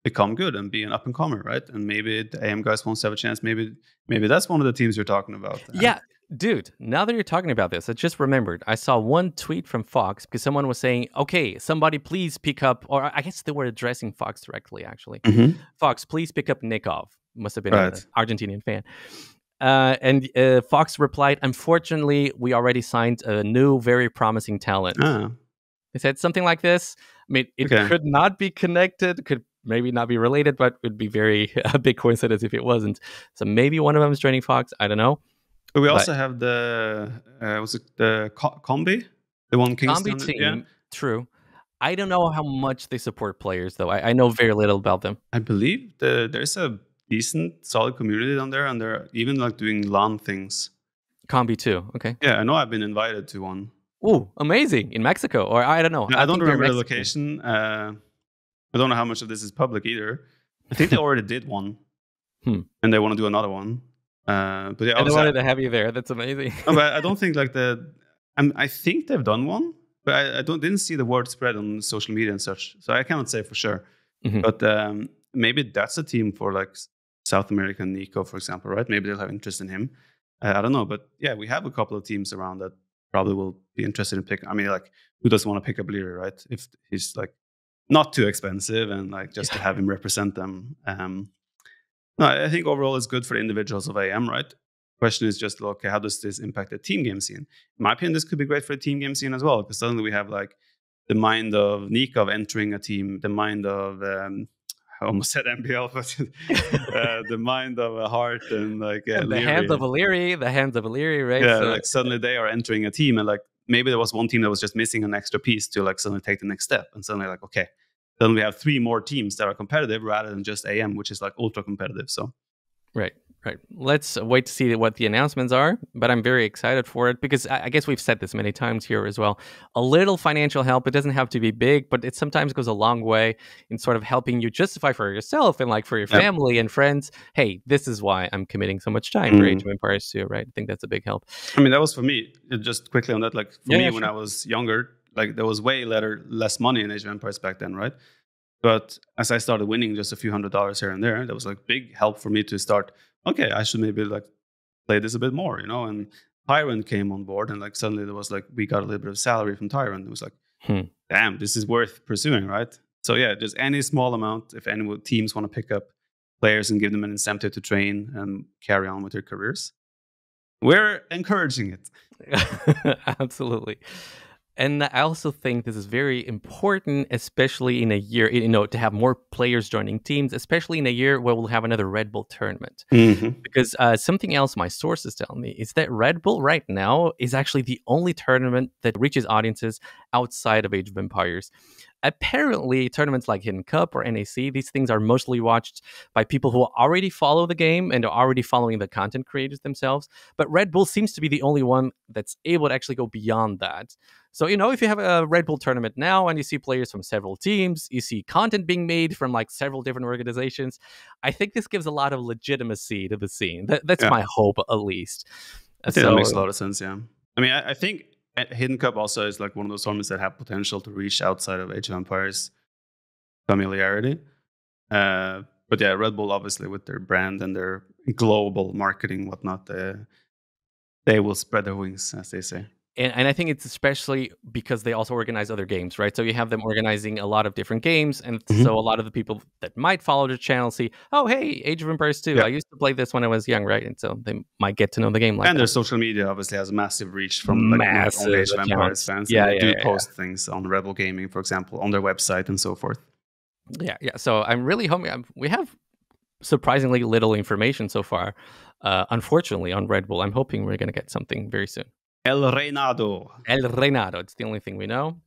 become good and be an up and comer, right? And maybe the AM guys won't have a chance. Maybe maybe that's one of the teams you're talking about. And- Yeah, dude, now that you're talking about this, I just remembered I saw one tweet from Fox because someone was saying, okay, somebody please pick up, or I guess they were addressing Fox directly, actually. Mhm. Fox, please pick up Nicov. Must have been an Argentinian fan. Uh, and uh, Fox replied, unfortunately, we already signed a new, very promising talent. Ah, They said something like this. I mean, it Okay. could not be connected, could maybe not be related, but would be very a big coincidence if it wasn't. So maybe one of them is joining Fox. I don't know. But we But- also have the uh, was it the Co- Combi, the one Kingston? Combi team, Yeah, true. I don't know how much they support players, though. I, I know very little about them. I believe the, there's a decent, solid community down there, and they're even like doing LAN things. Combi too. Okay. Yeah, I know I've been invited to one. Ooh, amazing in Mexico, or I don't know. I, don't remember the location. Uh, I don't know how much of this is public either. I think they already did one, Hmm. and they want to do another one. Uh, but yeah, I don't wanted to have you there. That's amazing. No, but I don't think like the. I'm, I think they've done one, but I, I don't didn't see the word spread on social media and such, so I cannot say for sure. Mhm. But um, maybe that's a team for like South American Nico, for example, right? Maybe they'll have interest in him. Uh, I don't know, but yeah, we have a couple of teams around that probably will be interested in pick. I mean, like who doesn't want to pick up Liereyy, right? If he's like not too expensive and like just to have him represent them. Um, no, I think overall it's good for the individuals of AM, right? Question is just okay, how does this impact the team game scene? In my opinion, this could be great for the team game scene as well, because suddenly we have like the mind of Nicov entering a team, the mind of um, I almost said MBL, but uh, the mind of a heart and like uh, the hands of Valeri, the hands of Valeri, right? yeah, So- like suddenly they are entering a team, and like maybe there was one team that was just missing an extra piece to like suddenly take the next step, and suddenly like okay, then we have three more teams that are competitive rather than just AM, which is like ultra competitive. So Right, right. Let's wait to see what the announcements are, but I'm very excited for it because I guess we've said this many times here as well. A little financial help, it doesn't have to be big, but it sometimes goes a long way in sort of helping you justify for yourself and like for your family and friends, hey, this is why I'm committing so much time for Mhm. Age of Empires 2, right? I think that's a big help. I mean, that was for me. Just quickly on that, like for Yeah, me yeah, when sure. I was younger, like there was way letter, less money in Age of Empires back then, right? But as I started winning just a few hundred dollars here and there, that was like big help for me to start. Okay, I should maybe like play this a bit more, you know. And Tyrant came on board, and like suddenly there was like we got a little bit of salary from Tyrant. It was like, Hmm. damn, this is worth pursuing, right? So yeah, just any small amount. If any teams want to pick up players and give them an incentive to train and carry on with their careers, we're encouraging it. Absolutely. And I also think this is very important, especially in a year, you know, to have more players joining teams, especially in a year where we'll have another Red Bull tournament. Mm-hmm. Because uh, something else my sources tell me is that Red Bull right now is actually the only tournament that reaches audiences outside of Age of Empires. Apparently tournaments like Hidden Cup or NAC, these things are mostly watched by people who already follow the game and are already following the content creators themselves. But Red Bull seems to be the only one that's able to actually go beyond that. So, you know, if you have a Red Bull tournament now and you see players from several teams, you see content being made from like several different organizations, I think this gives a lot of legitimacy to the scene. That, that's yeah. my hope, at least. I think so, that makes a lot of sense, yeah. I mean, I, I think Hidden Cup also is like one of those tournaments that have potential to reach outside of Age of Empires familiarity. Uh, but yeah, Red Bull obviously with their brand and their global marketing, whatnot, uh, they will spread their wings, as they say and, and I think it's especially because they also organize other games, right? So you have them organizing a lot of different games, and mm-hmm. so a lot of the people that might follow the channel see, oh, hey, Age of Empires 2. Yeah. I used to play this when I was young, right? And so they might get to know the game like And that. their social media obviously has a massive reach from like, massive Age of Empires fans. Yeah, they yeah, do post things on Red Bull Gaming, for example, on their website and so forth. Yeah, yeah. So I'm really hoping we have surprisingly little information so far. Uh, unfortunately, on Red Bull, I'm hoping we're going to get something very soon. El Reinado. El Reinado. It's the only thing we know.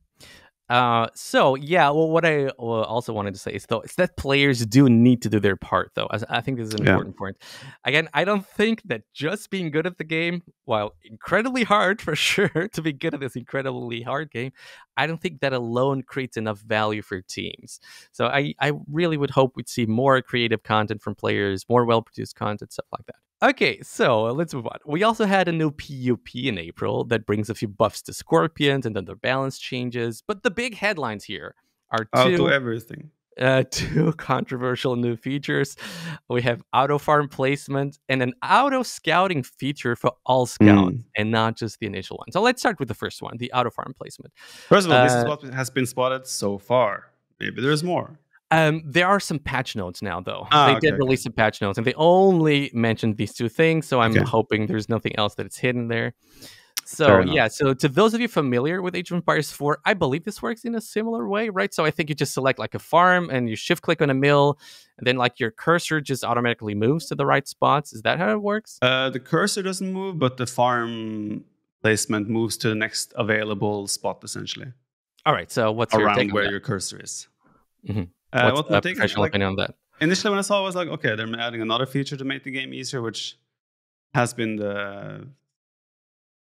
Uh, so yeah, well, what I also wanted to say is though is that players do need to do their part, though. I, I think this is an yeah. important point. Again, I don't think that just being good at the game, while incredibly hard for sure to be good at this incredibly hard game, I don't think that alone creates enough value for teams. So I, I really would hope we'd see more creative content from players, more well produced content, stuff like that. Okay, so uh, let's move on. We also had a new PUP in April that brings a few buffs to Scorpions and then their balance changes. But the big headlines here are two, everything. Uh, two controversial new features. We have auto farm placement and an auto scouting feature for all scouts mm. and not just the initial one. So let's start with the first one, the auto farm placement. First of all, uh, this is uh, what has been spotted so far. Maybe there's more. Um, there are some patch notes now, though. Ah, they okay, did release some patch notes, and they only mentioned these two things. So I'm okay. hoping there's nothing else that it's hidden there. So yeah, so to those of you familiar with Age of Empires 4, I believe this works in a similar way, right? So I think you just select like a farm and you shift click on a mill, and then like your cursor just automatically moves to the right spots. Is that how it works? Uh, the cursor doesn't move, but the farm placement moves to the next available spot essentially. All right. So what's around your where your cursor is? Mm-hmm. Uh, What's the professional like, opinion on that? Initially, when I saw, it, I was like, okay, they're adding another feature to make the game easier, which has been the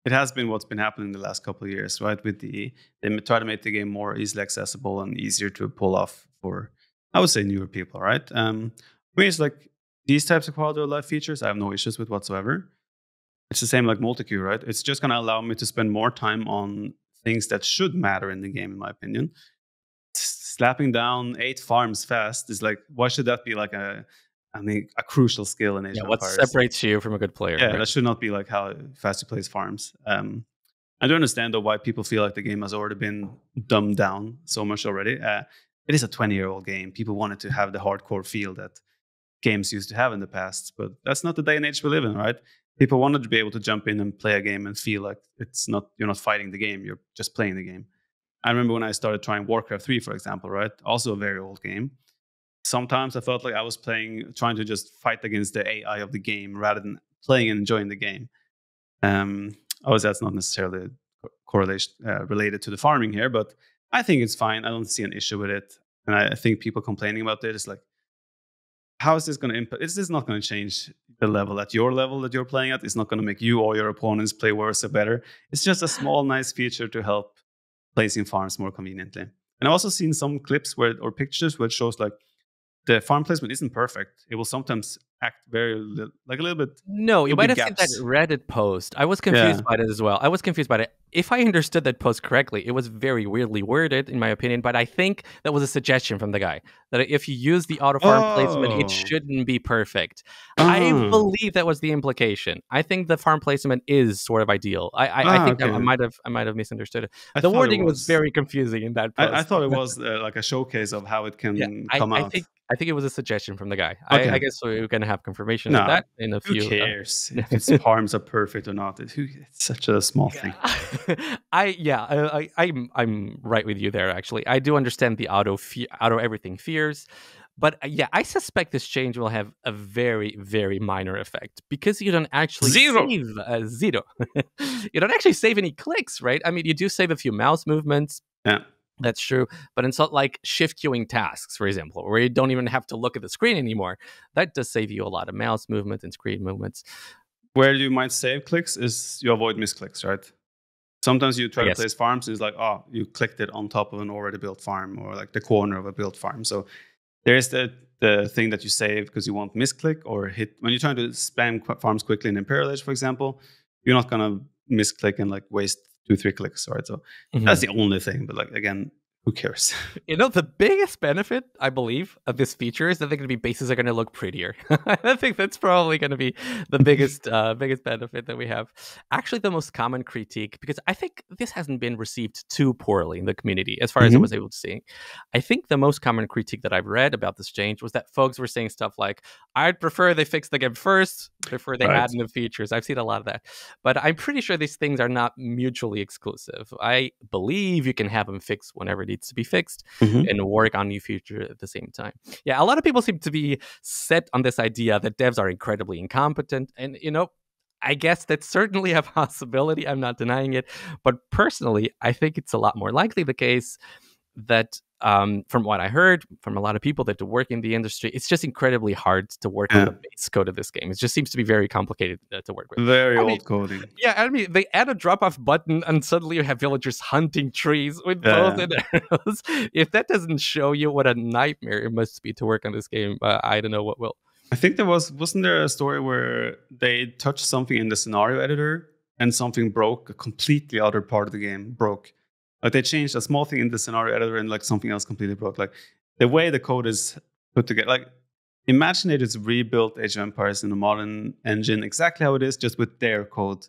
it has been what's been happening the last couple of years, right? With the they try to make the game more easily accessible and easier to pull off for, I would say, newer people, right? Um, I mean, it's like these types of quality of life features, I have no issues with whatsoever. It's the same like multi-queue, right? It's just going to allow me to spend more time on things that should matter in the game, in my opinion slapping down eight farms fast is like why should that be like a I mean a crucial skill in Age yeah, what separates you from a good player? Yeah, right? that should not be like how fast you plays farms. Um, I don't understand though why people feel like the game has already been dumbed down so much already. Uh, it is a 20 year old game. People wanted to have the hardcore feel that games used to have in the past, but that's not the day and age we live in, right? People wanted to be able to jump in and play a game and feel like it's not you're not fighting the game, you're just playing the game. I remember when I started trying Warcraft 3, for example, right? Also a very old game. Sometimes I felt like I was playing, trying to just fight against the AI of the game rather than playing and enjoying the game. Um, obviously, that's not necessarily correlation uh, related to the farming here, but I think it's fine. I don't see an issue with it. And I, I think people complaining about it is like, how is this going to impact? Is this is not going to change the level at your level that you're playing at? It's not going to make you or your opponents play worse or better. It's just a small, nice feature to help placing farms more conveniently. And I've also seen some clips where or pictures where it shows like the farm placement isn't perfect. It will sometimes act very like a little bit. No, you might have gaps. seen that Reddit post. I was confused yeah. by it as well. I was confused by it. If I understood that post correctly, it was very weirdly worded, in my opinion. But I think that was a suggestion from the guy that if you use the auto farm oh. placement, it oh. shouldn't be perfect. Oh. I believe that was the implication. I think the farm placement is sort of ideal. I, I, ah, I think okay. I, I, might have I might have misunderstood it. I the wording was, was, very confusing in that. I, thought it was uh, like a showcase of how it can yeah, come out. I think I think it was a suggestion from the guy. Okay. I, I, guess we're gonna have confirmation no, of that in a few. Who cares if its palms are perfect or not? It, it's such a small thing. I yeah, I, I am I'm, I'm right with you there. Actually, I do understand the auto fe- auto everything fears, but uh, yeah, I suspect this change will have a very very minor effect because you don't actually zero save uh, zero. you don't actually save any clicks, right? I mean, you do save a few mouse movements. Yeah That's true. But in so, like shift queuing tasks, for example, where you don't even have to look at the screen anymore, that does save you a lot of mouse movement and screen movements. Where you might save clicks is you avoid misclicks, right? Sometimes you try to place farms and it's like, oh, you clicked it on top of an already built farm or like the corner of a built farm. So there's the the thing that you save because you want misclick or hit when you're trying to spam farms quickly in Imperial Age, for example, you're not gonna misclick and like waste two, three clicks, right? So mm-hmm. that's the only thing. But like again, who cares? You know, the biggest benefit, I believe, of this feature is that they're going to be bases are going to look prettier. I think that's probably going to be the biggest, uh, biggest benefit that we have. Actually, the most common critique, because I think this hasn't been received too poorly in the community, as far mm-hmm. as I mm-hmm. was able to see. I think the most common critique that I've read about this change was that folks were saying stuff like, "I'd prefer they fix the game first before they right. add new features." I've seen a lot of that, but I'm pretty sure these things are not mutually exclusive. I believe you can have them fixed whenever needs to be fixed mm-hmm. and work on new feature at the same time. Yeah, a lot of people seem to be set on this idea that devs are incredibly incompetent. And, you know, I guess that's certainly a possibility. I'm not denying it. But personally, I think it's a lot more likely the case that um, from what I heard from a lot of people that to work in the industry, it's just incredibly hard to work yeah. on the base code of this game. It just seems to be very complicated uh, to work with. Very I old mean, coding. Yeah, I mean, they add a drop off button and suddenly you have villagers hunting trees with yeah. bows and arrows. if that doesn't show you what a nightmare it must be to work on this game, uh, I don't know what will. I think there was, wasn't there a story where they touched something in the scenario editor and something broke, a completely other part of the game broke like they changed a small thing in the scenario editor and like something else completely broke. Like the way the code is put together, like imagine they just rebuilt Age of Empires in a modern engine exactly how it is, just with their code.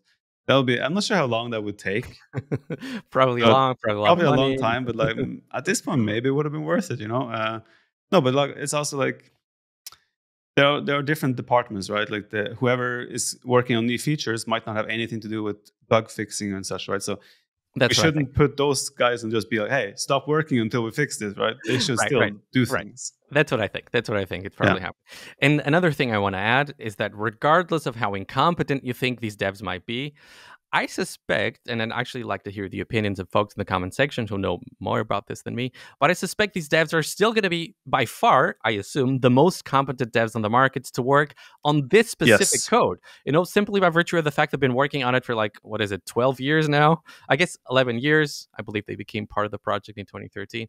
That would be. I'm not sure how long that would take. probably long, probably, long probably a long time. But like at this point, maybe it would have been worth it. You know. Uh, no, but like it's also like there are, there are different departments, right? Like the whoever is working on new features might not have anything to do with bug fixing and such, right? So that's we shouldn't put those guys and just be like, "Hey, stop working until we fix this." Right? They should right, still right, do things. That's what I think. That's what I think. It probably yeah. happened. And another thing I want to add is that regardless of how incompetent you think these devs might be, I suspect, and I'd actually like to hear the opinions of folks in the comment section who know more about this than me, but I suspect these devs are still going to be, by far, I assume, the most competent devs on the markets to work on this specific yes. code. You know, simply by virtue of the fact they've been working on it for like, what is it, 12 years now? I guess 11 years. I believe they became part of the project in 2013.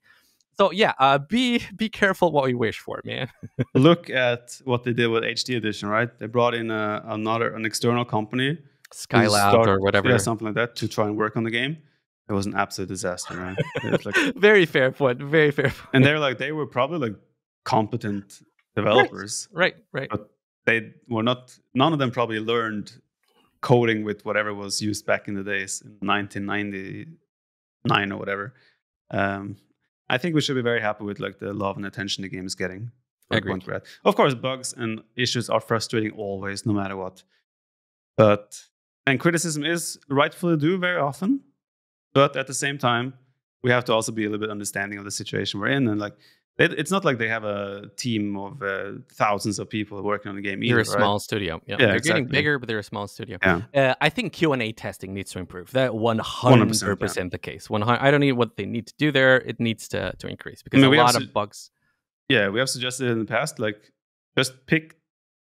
So yeah, uh, be be careful what you wish for, man. Look at what they did with HD Edition, right? They brought in a, another an external company Skylab or whatever. Yeah, something like that to try and work on the game. It was an absolute disaster, man. Like, very fair point. Very fair point. And they're like, they were probably like competent developers. Right, right. right. But they were not, none of them probably learned coding with whatever was used back in the days in 1999 or whatever. Um, I think we should be very happy with like the love and attention the game is getting. Agreed. Of course, bugs and issues are frustrating always, no matter what. But and criticism is rightfully due very often. But at the same time, we have to also be a little bit understanding of the situation we're in. And like, it, it's not like they have a team of uh, thousands of people working on the game. Either, they're a right? small studio. Yeah, yeah they're exactly. getting bigger, but they're a small studio. Yeah. Uh, I think Q and A testing needs to improve. That one hundred percent the case. One hundred. I don't need what they need to do there. It needs to to increase because I mean, a lot of bugs. Yeah, we have suggested in the past, like just pick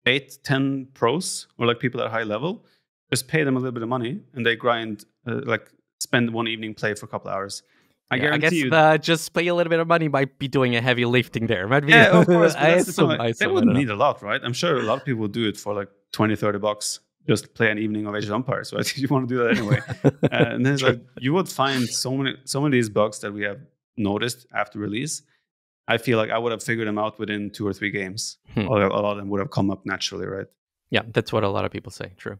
eight, ten pros or like people at high level just pay them a little bit of money and they grind uh, like spend one evening play for a couple hours. I yeah, guarantee I guess, you. Uh, just pay a little bit of money might be doing a heavy lifting there. Might be, yeah, of course. I assume, I assume, they wouldn't need a lot, right? I'm sure a lot of people would do it for like 20, 30 bucks. Just play an evening of Age of Empires. So I think you want to do that anyway. uh, and then it's like you would find so many, so many of these bugs that we have noticed after release. I feel like I would have figured them out within two or three games. Hmm. A lot of them would have come up naturally, right? Yeah, that's what a lot of people say. True.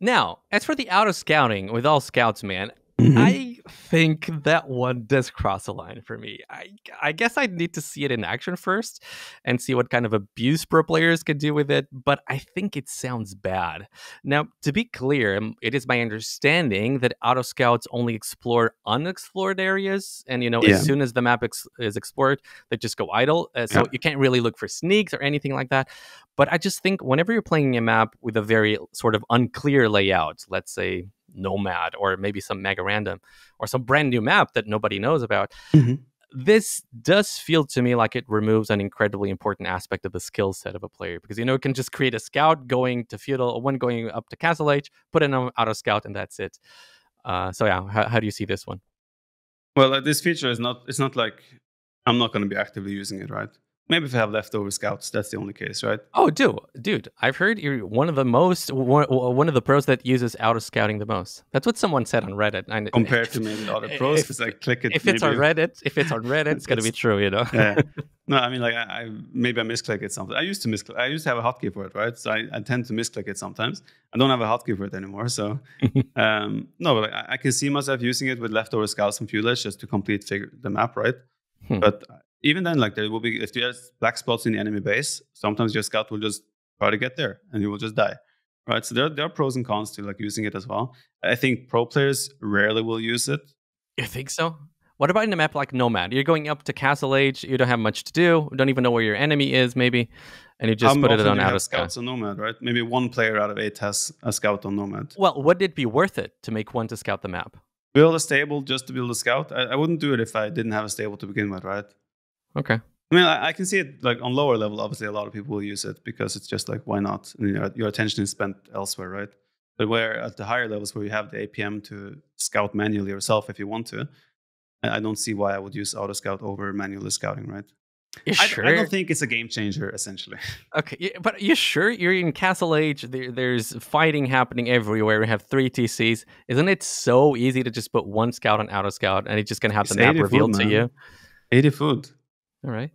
Now, as for the auto scouting with all scouts, man, Mm-hmm. I think that one does cross a line for me. I, I guess I need to see it in action first and see what kind of abuse pro players can do with it, but I think it sounds bad. Now, to be clear, um, it is my understanding that auto scouts only explore unexplored areas, and you know, yeah. as soon as the map ex- is explored, they just go idle. Uh, so yeah. you can't really look for sneaks or anything like that. But I just think whenever you're playing a map with a very sort of unclear layout, let's say Nomad or maybe some mega random or some brand new map that nobody knows about. Mhm. This does feel to me like it removes an incredibly important aspect of the skill set of a player because you know it can just create a scout going to feudal or one going up to castle age, put in an auto scout, and that's it. Uh, so yeah, how, how do you see this one? Well, uh, this feature is not. It's not like I'm not going to be actively using it, right? Maybe if I have leftover scouts, that's the only case, right? Oh, dude, dude, I've heard you're one of the most one, one of the pros that uses auto scouting the most. That's what someone said on Reddit. I, Compared to maybe the other pros, If- because I click it. if it's on Reddit, if it's on Reddit, it's gonna be true, you know. yeah. No, I mean, like, I, I maybe I misclick it something. I used to misclick. I used to have a hotkey for it, right? So I, I tend to misclick it sometimes. I don't have a hotkey for it anymore. So, um, no, but I, I can see myself using it with leftover scouts and Age just to complete figure, the map, right? Hmm. But even then, like, there will be if there's black spots in the enemy base, sometimes your scout will just try to get there and you will just die, right? So there, there are pros and cons to like using it as well. I think pro players rarely will use it. You think so? What about in a map like Nomad? You're going up to Castle Age. You don't have much to do. Don't even know where your enemy is, maybe, and you just How put it on do you auto have scout. scouts on Nomad, right? Maybe one player out of eight has a scout on Nomad. Well, would it be worth it to make one to scout the map? build a stable just to build a scout. I, I wouldn't do it if I didn't have a stable to begin with, right? Okay. I mean, I, I can see it like on lower level. Obviously, a lot of people will use it because it's just like, why not? And your, your attention is spent elsewhere, right? But where at the higher levels where you have the APM to scout manually yourself if you want to, I don't see why I would use auto scout over manually scouting, right? You I, sure? I don't think it's a game changer, essentially. Okay, but you sure you're in Castle Age? There, there's fighting happening everywhere. We have three TCs. Isn't it so easy to just put one scout on auto scout and it's just gonna have It's the map 80 food, revealed to you? 80 food. All right.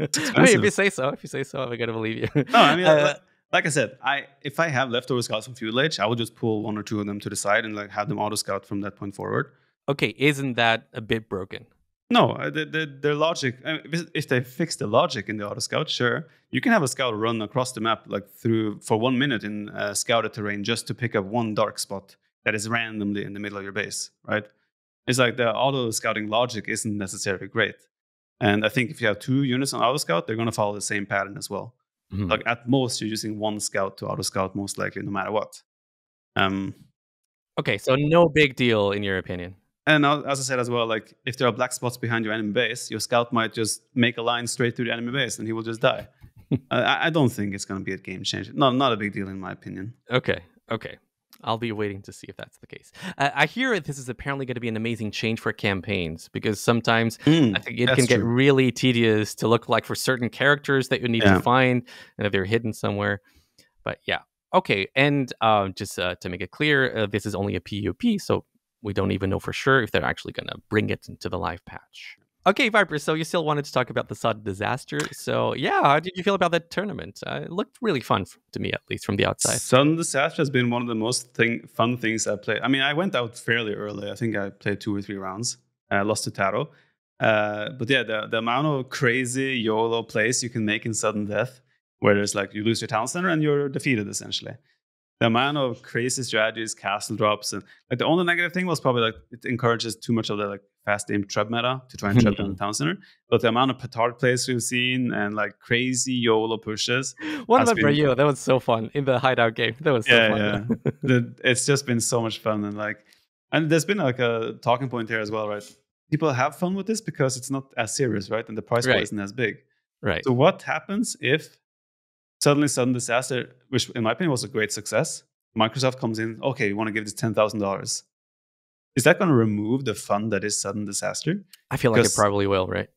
I mean, if you say so, if you say so, I'm gonna believe you. No, I mean, Uh, like, I said, I if I have leftover scouts from Feudal Age, I will just pull one or two of them to the side and like have them auto scout from that point forward. okay, isn't that a bit broken? No, uh, the, the, their logic. I mean, if- if they fix the logic in the auto scout, sure, you can have a scout run across the map like through for one minute in uh, scouted terrain just to pick up one dark spot that is randomly in the middle of your base, right? It's like the auto scouting logic isn't necessarily great, and I think if you have two units on auto scout, they're going to follow the same pattern as well. Mhm. Like at most, you're using one scout to auto scout, most likely, no matter what. Um, Okay, so no big deal in your opinion. And as I said as well, like if there are black spots behind your enemy base, your scout might just make a line straight through the enemy base, and he will just die. I- I, I don't think it's going to be a game changer. No, not a big deal in my opinion. Okay, okay. I'll be waiting to see if that's the case. Uh, I hear this is apparently going to be an amazing change for campaigns because sometimes I think it can get true. really tedious to look like for certain characters that you need Yeah. to find and if they're hidden somewhere. But yeah, okay. And uh, just uh, to make it clear, uh, this is only a PUP, so we don't even know for sure if they're actually going to bring it into the live patch. Okay, Viper. So you still wanted to talk about the Sudden Dessaster. So yeah, how did you feel about that tournament? Uh, it looked really fun to me, at least from the outside. Sudden Dessaster has been one of the most thing, fun things I played. I mean, I went out fairly early. I think I played two or three rounds. I lost to Taro. Uh, but yeah, the, the amount of crazy YOLO plays you can make in sudden death, where there's like you lose your town center and you're defeated essentially. The amount of crazy strategies, castle drops, and like the only negative thing was probably like it encourages too much of the like fast aim trap meta to try and trap down the town center. But the amount of petard plays we've seen and like crazy YOLO pushes, What about for been- you? That was so fun in the hideout game. That was so Yeah, fun. the, it's just been so much fun and like and there's been like a talking point here as well right people have fun with this because it's not as serious right and the price pool Right. isn't as big right. so what happens if suddenly Sudden Dessaster which in my opinion was a great success microsoft comes in okay you want to give this $10000 is that going to remove the fun that is Sudden Dessaster I feel like it probably will, right?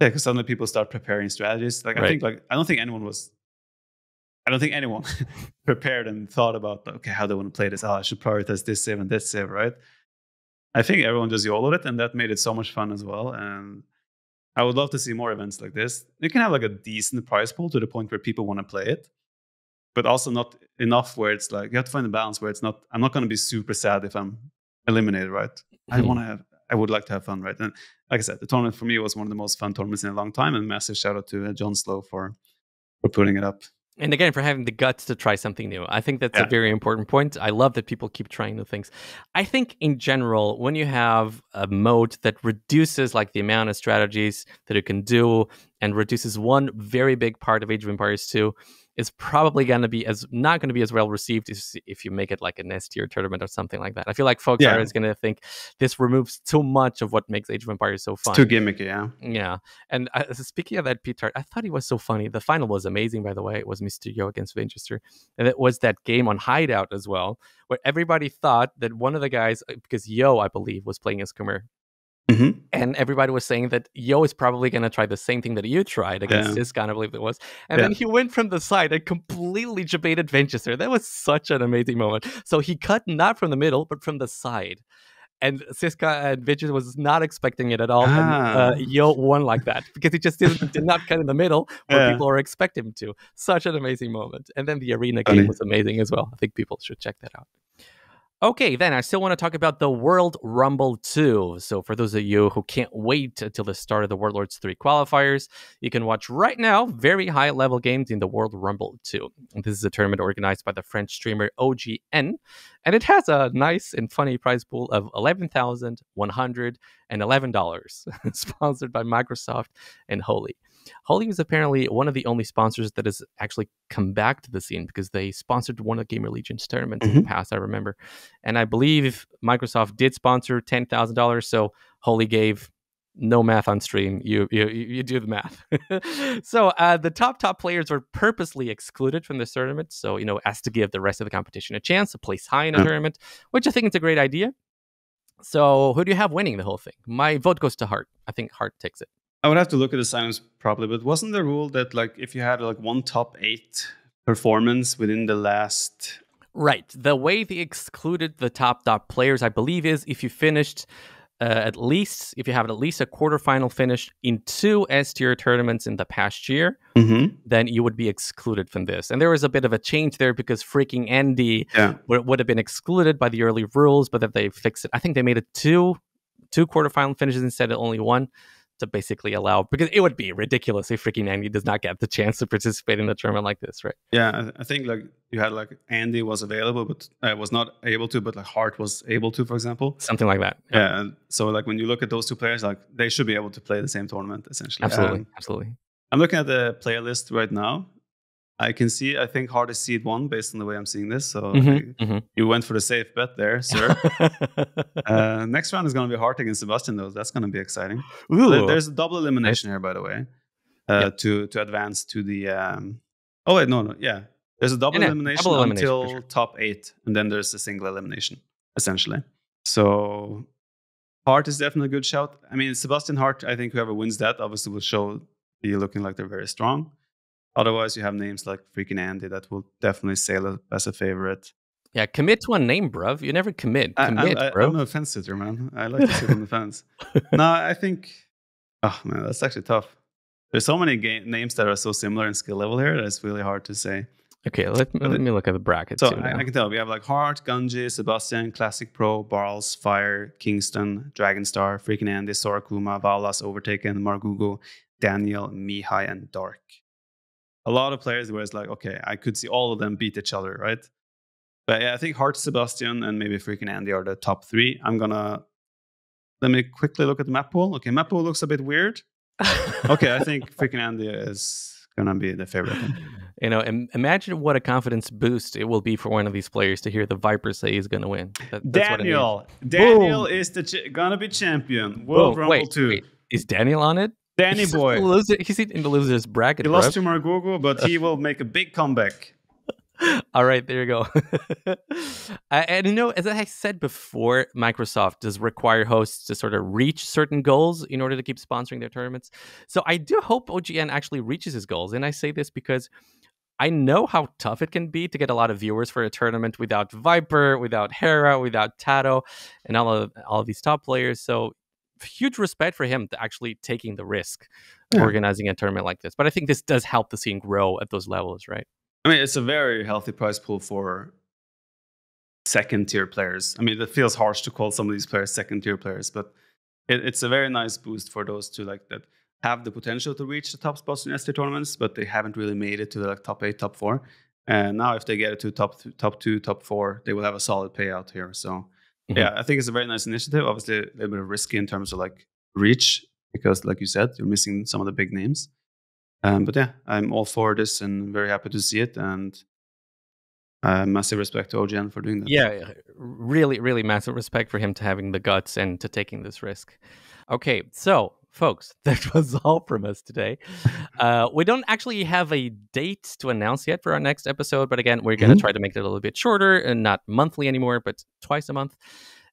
yeah because suddenly people start preparing strategies like i think like i don't think anyone was I don't think anyone prepared and thought about okay how do I want to play this. Oh, I should prioritize this save and this save, right? I think everyone just YOLO'd it, and that made it so much fun as well. And I would love to see more events like this. You can have like a decent prize pool to the point where people want to play it, but also not enough where it's like you have to find a balance where it's not. I'm not going to be super sad if I'm eliminated, right? I Mhm. want to have. I would like to have fun, right? And like I said, the tournament for me was one of the most fun tournaments in a long time. And massive shout out to uh, JonSlow for for putting it up. And again, for having the guts to try something new. I think that's a very important point. I love that people keep trying new things. I think in general, when you have a mode that reduces like the amount of strategies that you can do and reduces one very big part of Age of Empires 2, is probably going to be as not going to be as well received as if you make it like an S tier tournament or something like that. I feel like folks Yeah. are going to think this removes too much of what makes Age of Empires so fun. It's too gimmicky, yeah. Yeah, and uh, speaking of that, Peter, I thought he was so funny. The final was amazing, by the way. It was Mister Mysterio against Vinchester, and it was that game on Hideout as well, where everybody thought that one of the guys, uh, because Yo, I believe, was playing as Khmer, Mm-hmm. and everybody was saying that Yo is probably going to try the same thing that you tried against Yeah. this I believe it was. And then he went from the side and completely debated Vinchester. That was such an amazing moment. So he cut not from the middle, but from the side. And Siska and Vinchester was not expecting it at all. And Ah. uh, Yo won like that because he just didn't, did not cut in the middle where Yeah. people are expecting him to. Such an amazing moment. And then the arena game Funny. was amazing as well. I think people should check that out. Okay, then I still want to talk about the World Rumble 2. So, for those of you who can't wait until the start of the Warlords 3 qualifiers, you can watch right now very high level games in the World Rumble 2. This is a tournament organized by the French streamer OGN, and it has a nice and funny prize pool of $11,111, sponsored by Microsoft and Holy. Holy is apparently one of the only sponsors that has actually come back to the scene because they sponsored one of Gamer Legion's tournaments in the past, I remember. And I believe Microsoft did sponsor ten thousand dollars, so Holy gave no math on stream. You you you do the math. so uh, the top top players were purposely excluded from this tournament, so you know as to give the rest of the competition a chance to place high in a Yeah. tournament, which I think is a great idea. So who do you have winning the whole thing? My vote goes to Hearttt. I think Hearttt takes it. I would have to look at the signups properly, but wasn't the rule that like if you had like one top eight performance within the last Right. The way they excluded the top top players, I believe, is if you finished uh, at least if you have at least a quarterfinal finish in two S tier tournaments in the past year, mm-hmm. then you would be excluded from this. And there was a bit of a change there because freaking Andy yeah would, would have been excluded by the early rules, but that they fixed it. I think they made it two two quarterfinal finishes instead of only one to basically allow because it would be ridiculous if freaking Andy does not get the chance to participate in a tournament like this, right? yeah I, think like you had like Andy was available but uh, was not able to, but like Hearttt was able to, for example. Something like that. Yeah. and so like when you look at those two players, like they should be able to play the same tournament essentially. Absolutely. Um, absolutely. I'm looking at the player list right now. I can see. I think Hearttt is seed one based on the way I'm seeing this. So Mhm, uh, mhm. you went for the safe bet there, sir. uh, next round is going to be Hearttt against Sebastian, though. That's going to be exciting. Ooh. There's a double elimination here, by the way, uh, Yep. to to advance to the. Um... Oh wait, no, no, yeah. There's a double yeah, elimination double elimination, until sure. top eight, and then there's a single elimination, essentially. So Hearttt is definitely a good shout. I mean, Sebastian Hearttt. I think whoever wins that obviously will show be looking like they're very strong. Otherwise, you have names like freaking Andy that will definitely sail as a favorite. yeah, commit to a name, bruv. You never commit. Commit, I, I, bro. I'm a fence sitter, man. I like to sit on the fence. no, I think. Oh man, that's actually tough. There's so many ga- names that are so similar in skill level here that it's really hard to say. okay, let, me- let me look at the brackets. So. I. I can tell we have like Hearttt, Gunji, Sebastian, Classic Pro, Barles, Fire, Kingston, Dragonstar, Freaking Andy, Sorakuma, Valas, Overtaken, Margugo, Daniel, Mihai, and Dark. A lot of players where it's like, okay, I could see all of them beat each other, right? But yeah, I think Hearttt, Sebastian, and maybe Freaking Andy are the top three. I'm gonna let me quickly look at the map pool. Okay, map pool looks a bit weird. Okay, I think Freaking Andy is gonna be the favorite. you know, Im- imagine what a confidence boost it will be for one of these players to hear the Viper say he's going to win. That, that's what. Daniel, Daniel is the ch- gonna be champion. World Whoa, Rumble wait, two. wait, Is Daniel on it? Danny He's boy. loser- He's in the losers bracket, He bro. lost to Margogo, but he will make a big comeback. All right, there you go. I- uh, and you know, as I said before, Microsoft does require hosts to sort of reach certain goals in order to keep sponsoring their tournaments. So I do hope OGN actually reaches his goals. And I say this because I know how tough it can be to get a lot of viewers for a tournament without Viper, without Hera, without TaToH, and all of all of these top players. So huge respect for him to actually taking the risk uh, Yeah. organizing a tournament like this. But I think this does help the scene grow at those levels, right? I mean, it's a very healthy prize pool for second tier players. I mean, it feels harsh to call some of these players second tier players, but it, it's a very nice boost for those two like that have the potential to reach the top spots in ST tournaments, but they haven't really made it to the like, top eight, top four. And now, if they get it to top th- top two, top four, they will have a solid payout here. So, Mhm. yeah, I think it's a very nice initiative. Obviously, a little bit of risky in terms of like reach because, like you said, you're missing some of the big names. Um, but yeah, I'm all for this and very happy to see it. And uh, massive respect to OGN for doing that. Yeah, really, really massive respect for him to having the guts and to taking this risk. Okay, so folks, that was all from us today. Uh, we don't actually have a date to announce yet for our next episode, but again, we're going to mm-hmm. try to make it a little bit shorter and not monthly anymore, but twice a month.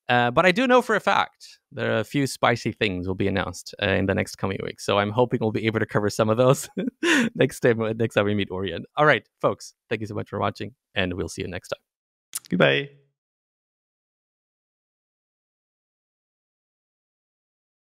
Uh, but I do know for a fact there are a few spicy things will be announced uh, in the next coming weeks. So I'm hoping we'll be able to cover some of those next time next time we meet Orion. All right, folks, thank you so much for watching, and we'll see you next time. Goodbye.